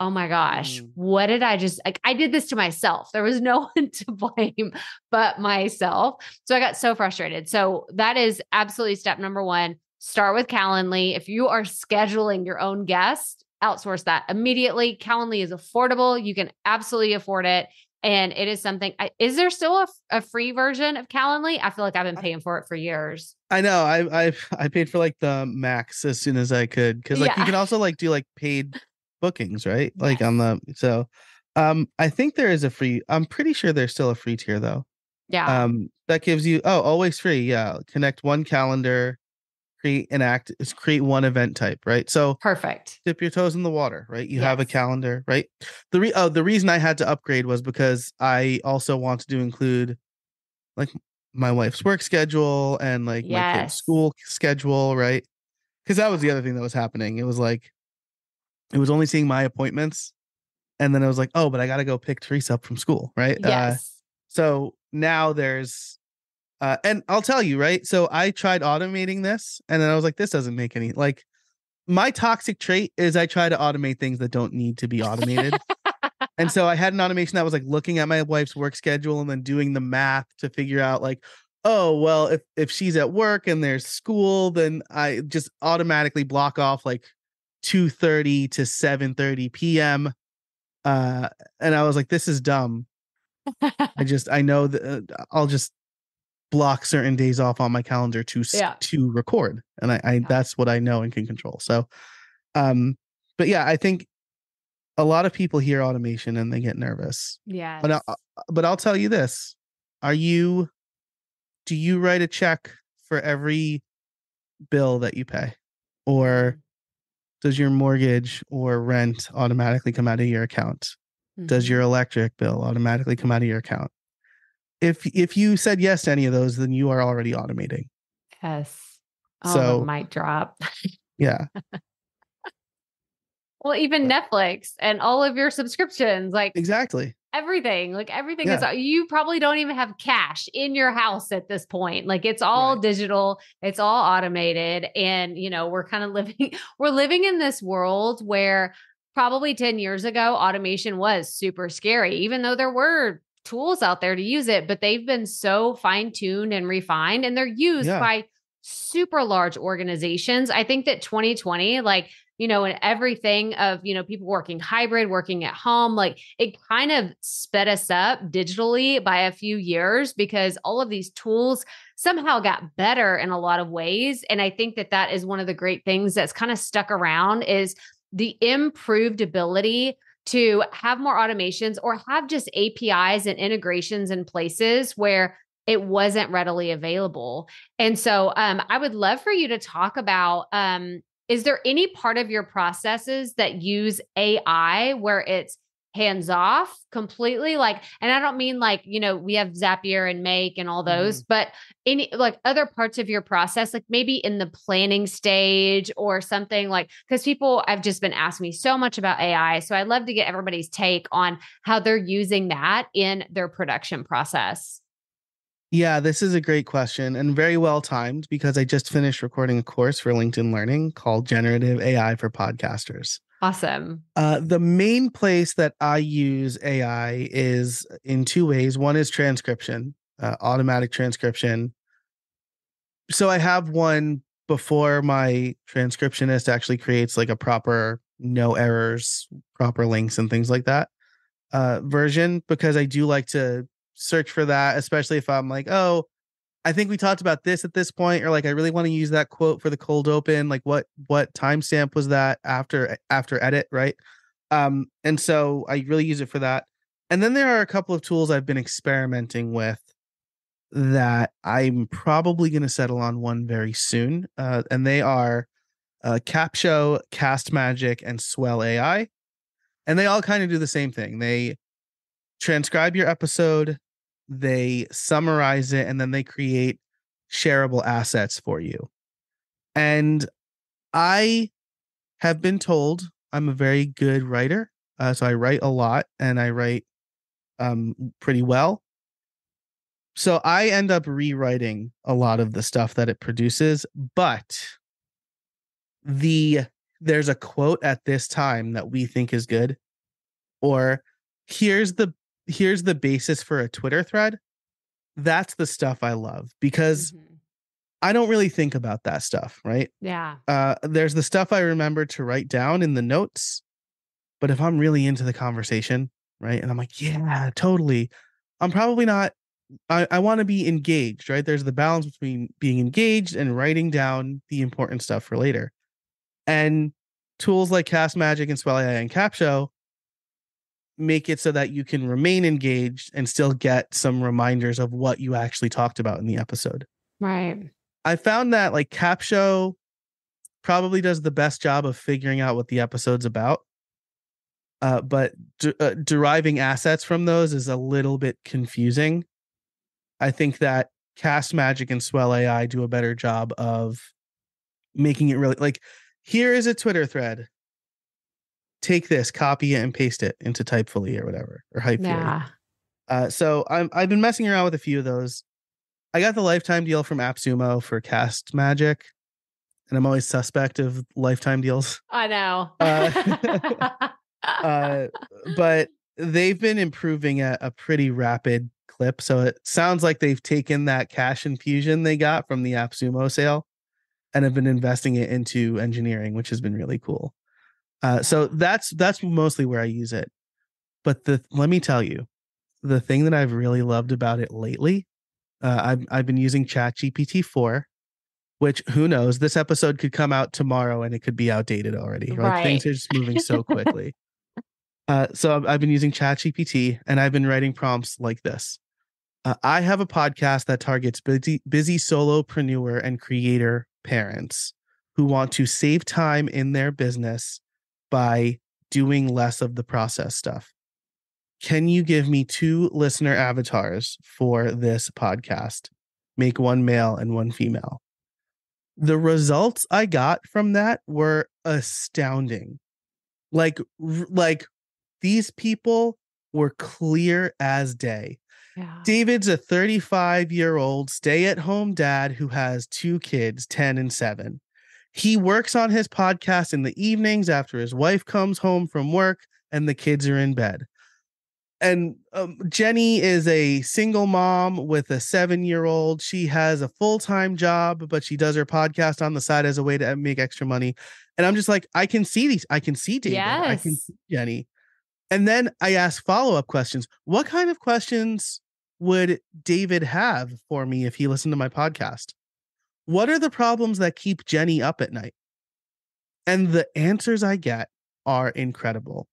oh my gosh,
Mm.
what did I just like? I did this to myself. There was no one to blame but myself. So I got so frustrated. So that is absolutely step number one. start with Calendly. If you are scheduling your own guest, outsource that immediately. Calendly is affordable. You can absolutely afford it. And it is something. Is there still a, a free version of Calendly? I feel like I've been paying for it for years.
I know. I I I paid for like the max as soon as I could because like yeah. you can also like do like paid bookings, right? Like yes. on the so. Um, I think there is a free. I'm pretty sure there's still a free tier though.
Yeah.
Um, that gives you oh always free. Yeah, connect one calendar, create an act is create one event type, right? So
perfect.
Dip your toes in the water, right? You yes. have a calendar, right? The re- oh the reason I had to upgrade was because I also wanted to include like my wife's work schedule and like yes. my kid's school schedule, right? Because that was the other thing that was happening. It was like it was only seeing my appointments, and then I was like, oh, but I got to go pick Teresa up from school, right?
Uh, yes. Uh,
so now there's uh, and I'll tell you, right? So I tried automating this, and then I was like, this doesn't make any like my toxic trait is I try to automate things that don't need to be automated. and so I had an automation that was like looking at my wife's work schedule and then doing the math to figure out like, oh, well, if if she's at work and there's school, then I just automatically block off like 2:30 to 7:30 p.m. Uh and I was like this is dumb. I just I know that uh, I'll just block certain days off on my calendar to yeah. to record and I, I yeah. that's what i know and can control so um but yeah i think a lot of people hear automation and they get nervous
yeah
but I'll, but I'll tell you this are you do you write a check for every bill that you pay or mm. does your mortgage or rent automatically come out of your account mm-hmm. does your electric bill automatically come out of your account if if you said yes to any of those, then you are already automating.
Yes. Oh, so mic drop.
yeah.
well, even Netflix and all of your subscriptions, like
exactly
everything, like everything yeah. is. You probably don't even have cash in your house at this point. Like it's all right. digital, it's all automated, and you know we're kind of living. We're living in this world where probably 10 years ago automation was super scary even though there were tools out there to use it, but they've been so fine tuned and refined and they're used yeah. by super large organizations. I think that 2020, like, you know, and everything of, you know, people working hybrid, working at home, like it kind of sped us up digitally by a few years because all of these tools somehow got better in a lot of ways. And I think that that is one of the great things that's kind of stuck around is the improved ability to have more automations or have just APIs and integrations in places where it wasn't readily available. And so um, I would love for you to talk about um, is there any part of your processes that use AI where it's hands off completely like and i don't mean like you know we have zapier and make and all those mm. but any like other parts of your process like maybe in the planning stage or something like because people i've just been asking me so much about ai so i'd love to get everybody's take on how they're using that in their production process
yeah, this is a great question and very well timed because I just finished recording a course for LinkedIn Learning called Generative AI for Podcasters.
Awesome.
Uh, the main place that I use AI is in two ways. One is transcription, uh, automatic transcription. So I have one before my transcriptionist actually creates like a proper no errors, proper links, and things like that uh, version because I do like to search for that, especially if I'm like, oh, I think we talked about this at this point, or like I really want to use that quote for the cold open. Like what what timestamp was that after after edit, right? Um, and so I really use it for that. And then there are a couple of tools I've been experimenting with that I'm probably going to settle on one very soon. Uh, and they are uh, Capsho, Cast Magic, and Swell AI. And they all kind of do the same thing. They transcribe your episode, they summarize it and then they create shareable assets for you. And I have been told I'm a very good writer. Uh, so I write a lot and I write um, pretty well. So I end up rewriting a lot of the stuff that it produces, but the there's a quote at this time that we think is good or here's the here's the basis for a Twitter thread. That's the stuff I love because mm-hmm. I don't really think about that stuff, right?
Yeah.
Uh, there's the stuff I remember to write down in the notes, but if I'm really into the conversation, right, and I'm like, yeah, totally, I'm probably not. I, I want to be engaged, right? There's the balance between being engaged and writing down the important stuff for later. And tools like Cast Magic and Swell AI and Capsho make it so that you can remain engaged and still get some reminders of what you actually talked about in the episode.
Right.
I found that like Capsho probably does the best job of figuring out what the episode's about. Uh, but de- uh, deriving assets from those is a little bit confusing. I think that Cast Magic and Swell AI do a better job of making it really like here is a Twitter thread. Take this, copy it, and paste it into Typefully or whatever or Hype
Yeah.
Uh, so I'm I've been messing around with a few of those. I got the lifetime deal from AppSumo for Cast Magic, and I'm always suspect of lifetime deals.
I know.
Uh, Uh, but they've been improving at a pretty rapid clip. So it sounds like they've taken that cash infusion they got from the AppSumo sale and have been investing it into engineering, which has been really cool. Uh, so that's that's mostly where I use it. But the let me tell you, the thing that I've really loved about it lately, uh, I've I've been using ChatGPT four, which who knows, this episode could come out tomorrow and it could be outdated already. Right, things are just moving so quickly. uh, so I've, I've been using ChatGPT and I've been writing prompts like this. Uh, I have a podcast that targets busy busy solopreneur and creator parents who want to save time in their business by doing less of the process stuff. Can you give me two listener avatars for this podcast? Make one male and one female. The results I got from that were astounding. Like like these people were clear as day.
yeah.
David's a 35 year old stay at home dad who has two kids, 10 and 7. He works on his podcast in the evenings after his wife comes home from work and the kids are in bed. And um, Jenny is a single mom with a seven year old. She has a full time job, but she does her podcast on the side as a way to make extra money. And I'm just like, I can see these. I can see David. I can see Jenny. And then I ask follow up questions. What kind of questions would David have for me if he listened to my podcast? What are the problems that keep Jenny up at night? And the answers I get are incredible.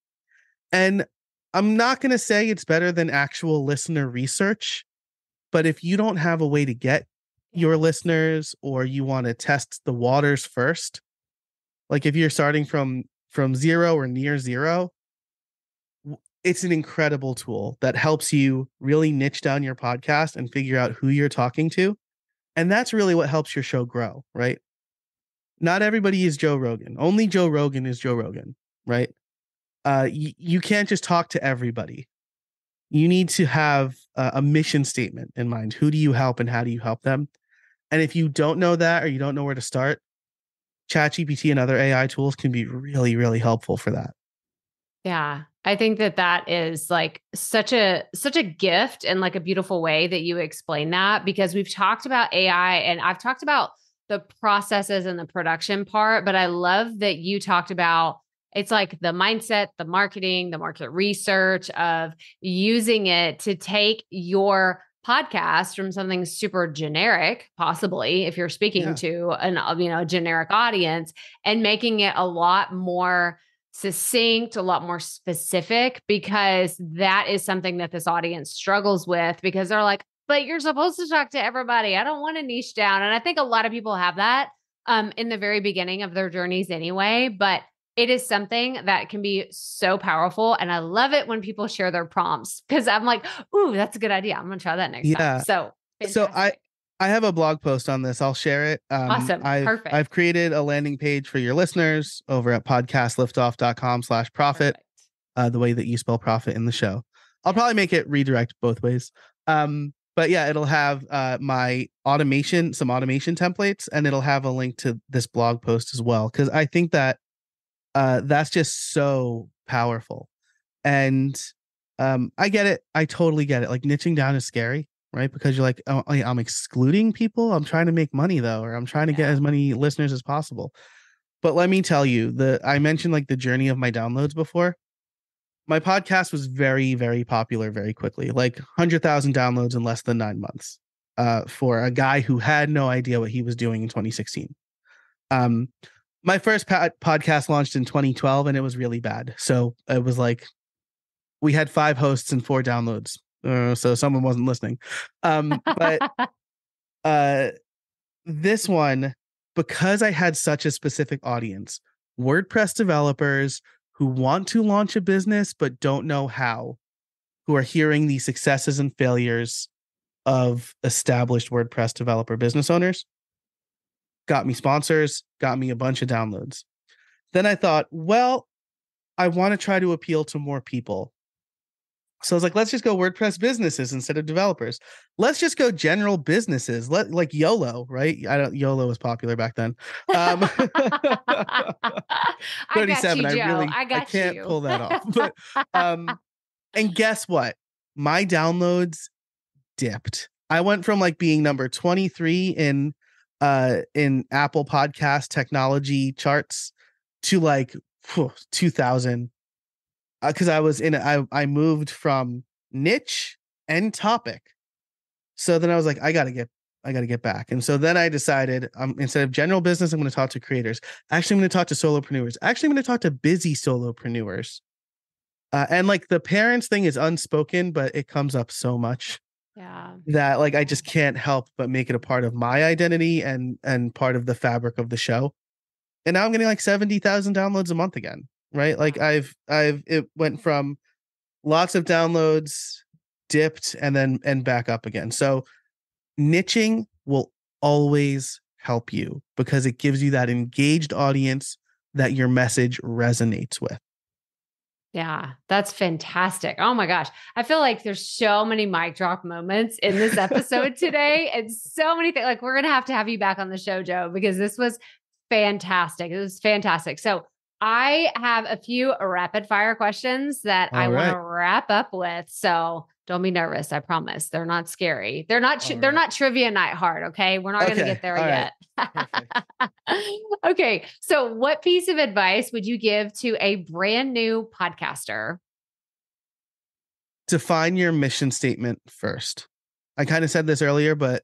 And I'm not going to say it's better than actual listener research, but if you don't have a way to get your listeners or you want to test the waters first, like if you're starting from from zero or near zero, it's an incredible tool that helps you really niche down your podcast and figure out who you're talking to. And that's really what helps your show grow, right? Not everybody is Joe Rogan. Only Joe Rogan is Joe Rogan, right? Uh, y- you can't just talk to everybody. You need to have a, a mission statement in mind. Who do you help and how do you help them? And if you don't know that or you don't know where to start, ChatGPT and other AI tools can be really, really helpful for that.
Yeah. I think that that is like such a such a gift and like a beautiful way that you explain that because we've talked about AI and I've talked about the processes and the production part, but I love that you talked about it's like the mindset, the marketing, the market research of using it to take your podcast from something super generic, possibly if you're speaking
Yeah.
to an uh, you know generic audience, and making it a lot more succinct, a lot more specific, because that is something that this audience struggles with because they're like, but you're supposed to talk to everybody. I don't want to niche down. And I think a lot of people have that um, in the very beginning of their journeys anyway. But it is something that can be so powerful. And I love it when people share their prompts because I'm like, ooh, that's a good idea. I'm going to try that next
Yeah.
time. So,
So I-
fantastic.
I have a blog post on this. I'll share it. Um,
Awesome.
I've,
Perfect.
I've created a landing page for your listeners over at podcastliftoff.com slash profit, uh, the way that you spell profit in the show. I'll probably make it redirect both ways. Um, but yeah, it'll have uh, my automation, some automation templates, and it'll have a link to this blog post as well. Cause I think that uh, that's just so powerful. And um, I get it. I totally get it. Like niching down is scary. Right? Because you're like, oh, I'm excluding people. I'm trying to make money though, or I'm trying to get as many listeners as possible. But let me tell you, the I mentioned like the journey of my downloads before. My podcast was very, very popular very quickly, like 100,000 downloads in less than nine months uh, for a guy who had no idea what he was doing in 2016. Um, my first pa- podcast launched in 2012 and it was really bad. So it was like we had five hosts and four downloads. Uh, so someone wasn't listening. Um, but uh, this one, because I had such a specific audience, WordPress developers who want to launch a business but don't know how, who are hearing the successes and failures of established WordPress developer business owners, got me sponsors, got me a bunch of downloads. Then I thought, well, I want to try to appeal to more people. So I was like, let's just go WordPress businesses instead of developers. Let's just go general businesses. Let like YOLO, right? I don't YOLO was popular back then. Um,
I got
37.
you,
I really
I got
I can't
you.
pull that off. But um and guess what? My downloads dipped. I went from like being number 23 in uh in Apple podcast technology charts to like 2000 because I was in I I moved from niche and topic. So then I was like, I gotta get I gotta get back. And so then I decided um instead of general business, I'm gonna talk to creators. Actually, I'm gonna talk to solopreneurs. Actually, I'm gonna talk to busy solopreneurs. Uh, and like the parents thing is unspoken, but it comes up so much
yeah.
that like I just can't help but make it a part of my identity and and part of the fabric of the show. And now I'm getting like 70,000 downloads a month again, right? Like I've I've it went mm-hmm. from lots of downloads dipped and then and back up again. So niching will always help you because it gives you that engaged audience that your message resonates with.
Yeah, that's fantastic. Oh my gosh. I feel like there's so many mic drop moments in this episode today and so many things. Like, we're going to have to have you back on the show, Joe, because this was fantastic. It was fantastic. So, I have a few rapid fire questions that I
All
want to wrap up with. So, don't be nervous. I promise. They're not scary. They're not tri-
All
they're
right.
not trivia night hard, okay? We're not going to get there
all
yet.
right.
Okay. So, what piece of advice would you give to a brand new podcaster?
define your mission statement first. I kind of said this earlier, but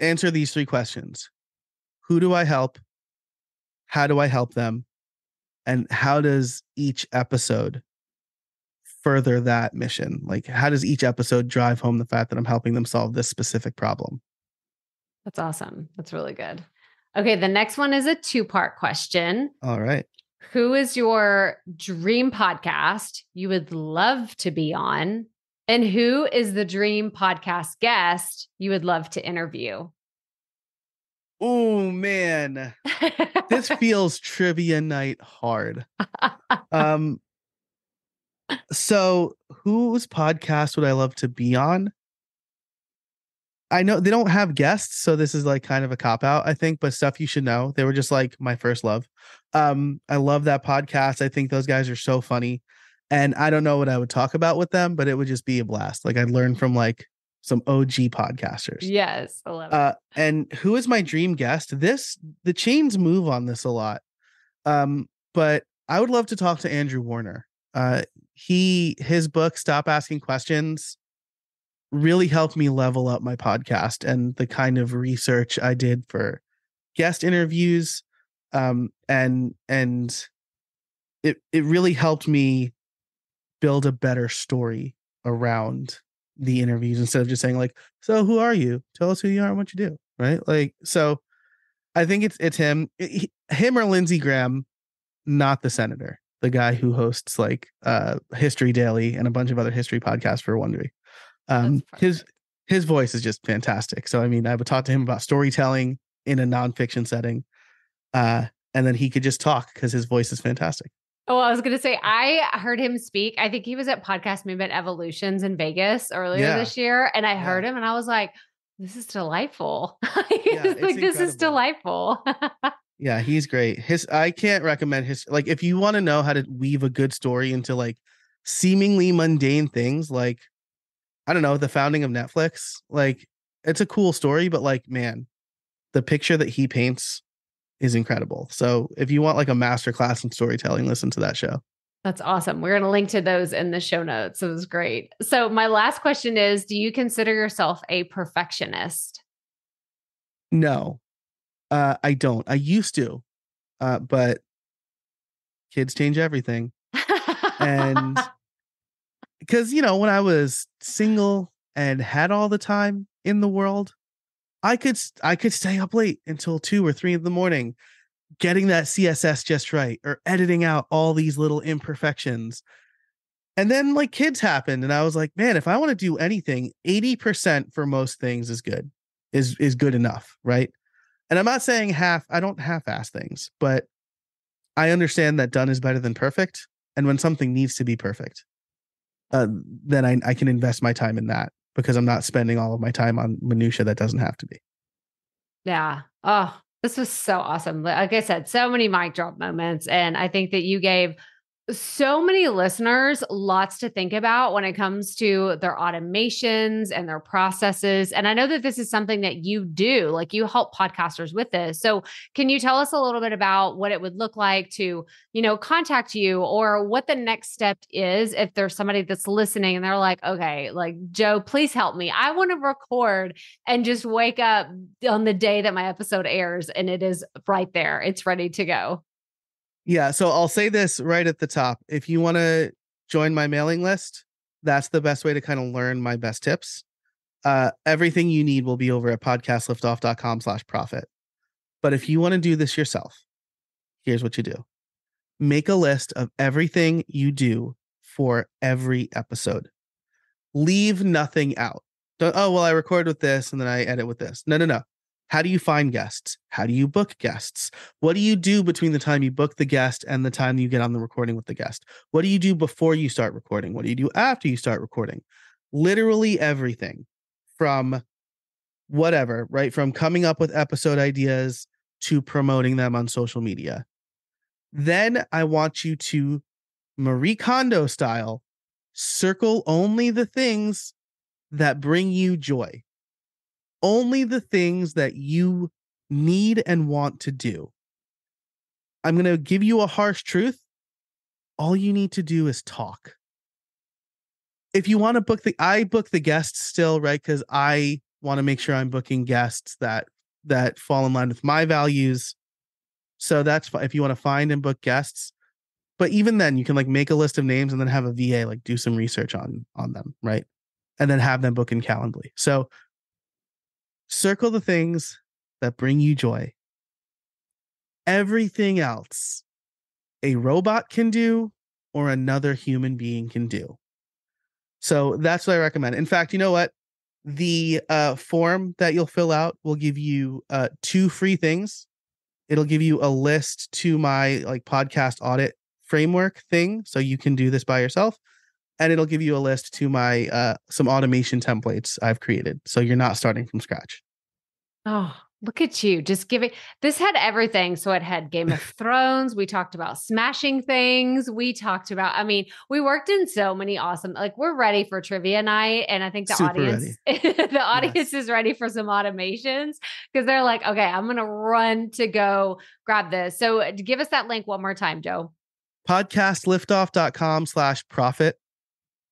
answer these three questions Who do I help? How do I help them? And how does each episode further that mission? Like, how does each episode drive home the fact that I'm helping them solve this specific problem?
That's awesome. That's really good. Okay. The next one is a two part question.
All right.
Who is your dream podcast you would love to be on? And who is the dream podcast guest you would love to interview?
Oh, man. This feels trivia night hard. um so whose podcast would i love to be on? I know they don't have guests so this is like kind of a cop out i think but stuff you should know. They were just like my first love. Um i love that podcast. I think those guys are so funny and i don't know what i would talk about with them but it would just be a blast. Like i'd learn from like some og podcasters
yes. I love it.
uh, and who is my dream guest? This the chains move on this a lot. Um, but I would love to talk to Andrew Warner. Uh, he his book Stop Asking Questions really helped me level up my podcast and the kind of research I did for guest interviews. Um, and and it it really helped me build a better story around the interviews instead of just saying like so who are you? Tell us who you are and what you do right? Like so i think it's it's him him or lindsay graham not the senator the guy who hosts like uh history daily and a bunch of other history podcasts for wondery. Um his his voice is just fantastic so i mean i would talk to him about storytelling in a nonfiction setting uh and then he could just talk because his voice is fantastic
Oh, I was going to say, I heard him speak. I think he was at Podcast Movement Evolutions in Vegas earlier
Yeah.
this year. And I
Yeah.
heard him and I was like, this is delightful. like,
it's
this is delightful.
Yeah, he's great. His I can't recommend his like if you want to know how to weave a good story into like seemingly mundane things like I don't know, the founding of Netflix. Like it's a cool story, but like, man, the picture that he paints is incredible. So if you want like a masterclass in storytelling, listen to that show.
That's awesome. We're going to link to those in the show notes. It was great. So, my last question is Do you consider yourself a perfectionist?
No, uh, I don't. I used to, uh, but kids change everything. and because, you know, when I was single and had all the time in the world, I could I could stay up late until two or three in the morning getting that CSS just right or editing out all these little imperfections. And then like kids happened and I was like, man, if I want to do anything, 80% for most things is good. Is is good enough, right? And I'm not saying half, I don't half-ass things, but I understand that done is better than perfect. And when something needs to be perfect, uh, then I, I can invest my time in that because I'm not spending all of my time on minutia that doesn't have to be.
Yeah. Oh, this was so awesome. Like I said, so many mic drop moments. And I think that you gave so many listeners lots to think about when it comes to their automations and their processes. And I know that this is something that you do, like you help podcasters with this. So, can you tell us a little bit about what it would look like to, you know, contact you or what the next step is if there's somebody that's listening and they're like, okay, like joe please help me. I want to record and just wake up on the day that my episode airs and it is right there, it's ready to go.
Yeah. So I'll say this right at the top. If you want to join my mailing list, that's the best way to kind of learn my best tips. Uh, everything you need will be over at podcastliftoff.com slash profit. But if you want to do this yourself, here's what you do. Make a list of everything you do for every episode. Leave nothing out. Don't, oh, well, I record with this and then I edit with this. No, no, no. How do you find guests? How do you book guests? What do you do between the time you book the guest and the time you get on the recording with the guest? What do you do before you start recording? What do you do after you start recording? Literally everything from whatever, right? From coming up with episode ideas to promoting them on social media. Then I want you to Marie Kondo style circle only the things that bring you joy only the things that you need and want to do. I'm going to give you a harsh truth. All you need to do is talk. If you want to book the I book the guests still, right? Cuz I want to make sure I'm booking guests that that fall in line with my values. So that's if you want to find and book guests. But even then you can like make a list of names and then have a VA like do some research on on them, right? And then have them book in Calendly. So Circle the things that bring you joy. Everything else a robot can do or another human being can do. So that's what I recommend. In fact, you know what? The uh, form that you'll fill out will give you uh, two free things. It'll give you a list to my like podcast audit framework thing, so you can do this by yourself and it'll give you a list to my uh some automation templates I've created. So you're not starting from scratch.
Oh, look at you. Just giving this had everything. So it had Game of Thrones. We talked about smashing things. We talked about, I mean, we worked in so many awesome, like we're ready for trivia night. And I think the Super audience, the audience yes. is ready for some automations because they're like, okay, I'm gonna run to go grab this. So give us that link one more time, Joe.
Podcastliftoff.com slash profit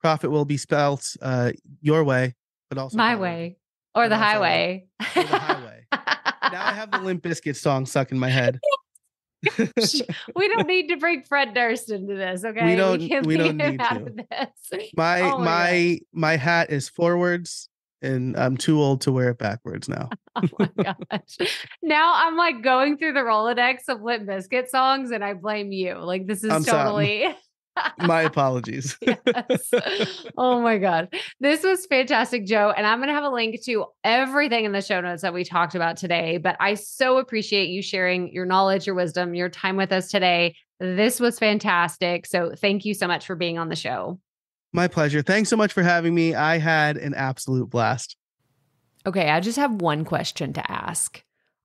profit will be spelled uh, your way, but also
my way or the highway.
Or the highway. now I have the Limp Bizkit song stuck in my head.
we don't need to bring Fred Durst into this, okay?
We don't. We, we don't need to. My oh my my, my hat is forwards, and I'm too old to wear it backwards now.
oh my gosh! Now I'm like going through the Rolodex of Limp Bizkit songs, and I blame you. Like this is I'm totally.
My apologies.
yes. Oh my God. This was fantastic, Joe. And I'm going to have a link to everything in the show notes that we talked about today. But I so appreciate you sharing your knowledge, your wisdom, your time with us today. This was fantastic. So thank you so much for being on the show.
My pleasure. Thanks so much for having me. I had an absolute blast.
Okay. I just have one question to ask.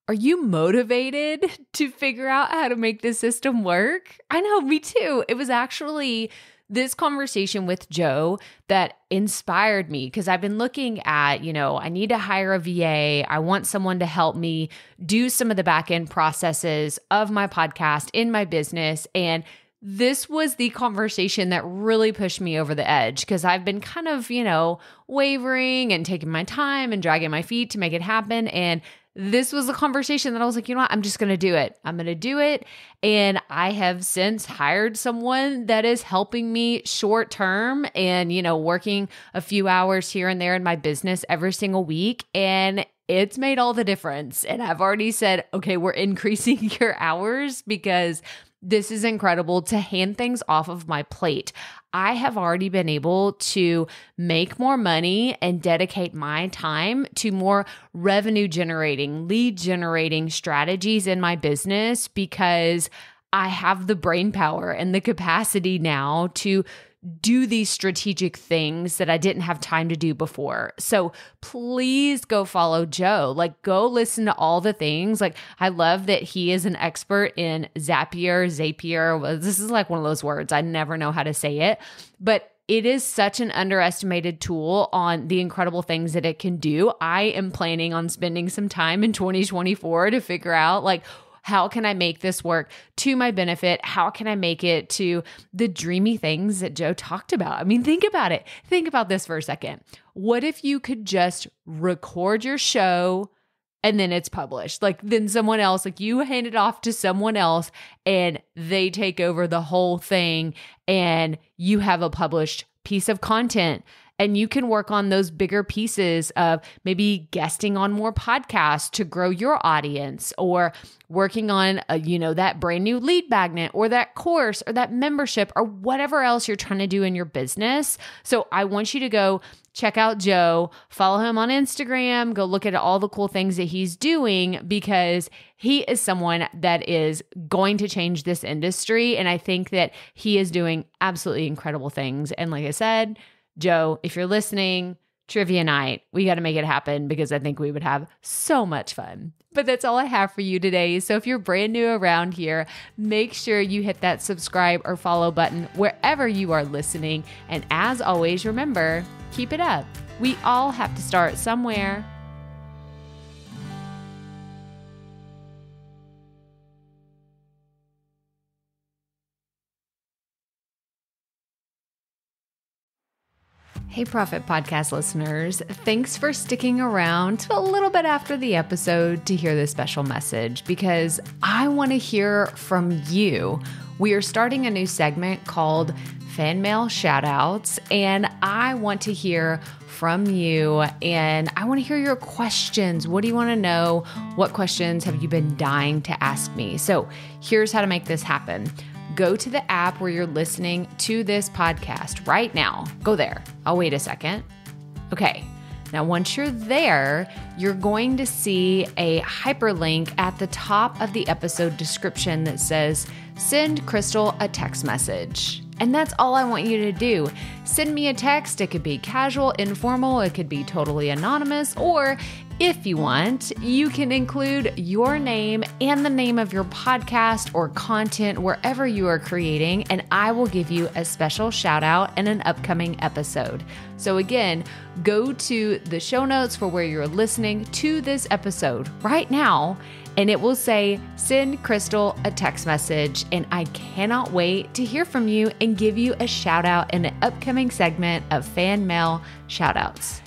Are you motivated to figure out how to make this system work? I know, me too. It was actually this conversation with Joe that inspired me because I've been looking at, you know, I need to hire a VA. I want someone to help me do some of the back end processes of my podcast in my business. And this was the conversation that really pushed me over the edge because I've been kind of, you know, wavering and taking my time and dragging my feet to make it happen. And this was a conversation that I was like, you know what? I'm just going to do it. I'm going to do it. And I have since hired someone that is helping me short term and, you know, working a few hours here and there in my business every single week. And it's made all the difference. And I've already said, okay, we're increasing your hours because this is incredible to hand things off of my plate. I have already been able to make more money and dedicate my time to more revenue generating, lead generating strategies in my business because I have the brain power and the capacity now to do these strategic things that I didn't have time to do before. So please go follow Joe. Like, go listen to all the things. Like, I love that he is an expert in Zapier, Zapier. This is like one of those words. I never know how to say it, but it is such an underestimated tool on the incredible things that it can do. I am planning on spending some time in 2024 to figure out like how can I make this work to my benefit? How can I make it to the dreamy things that Joe talked about? I mean, think about it. Think about this for a second. What if you could just record your show? and then it's published. Like then someone else, like you hand it off to someone else and they take over the whole thing and you have a published piece of content and you can work on those bigger pieces of maybe guesting on more podcasts to grow your audience or working on a, you know that brand new lead magnet or that course or that membership or whatever else you're trying to do in your business. So i want you to go check out joe follow him on instagram go look at all the cool things that he's doing because he is someone that is going to change this industry. And i think that he is doing absolutely incredible things. And like i said Joe, if you're listening, trivia night, we got to make it happen because I think we would have so much fun. But that's all I have for you today. So if you're brand new around here, make sure you hit that subscribe or follow button wherever you are listening. And as always, remember, keep it up. We all have to start somewhere. Hey, Profit Podcast listeners. Thanks for sticking around a little bit after the episode to hear this special message because I want to hear from you. We are starting a new segment called Fan Mail Shoutouts, and I want to hear from you and I want to hear your questions. What do you want to know? What questions have you been dying to ask me? So, here's how to make this happen go to the app where you're listening to this podcast right now. Go there. I'll wait a second. Okay. Now, once you're there, you're going to see a hyperlink at the top of the episode description that says, Send Krystal a text message. And that's all I want you to do. Send me a text. It could be casual, informal, it could be totally anonymous, or if you want, you can include your name and the name of your podcast or content wherever you are creating, and I will give you a special shout out in an upcoming episode. So, again, go to the show notes for where you're listening to this episode right now, and it will say, Send Krystal a text message. And I cannot wait to hear from you and give you a shout out in an upcoming segment of fan mail shout outs.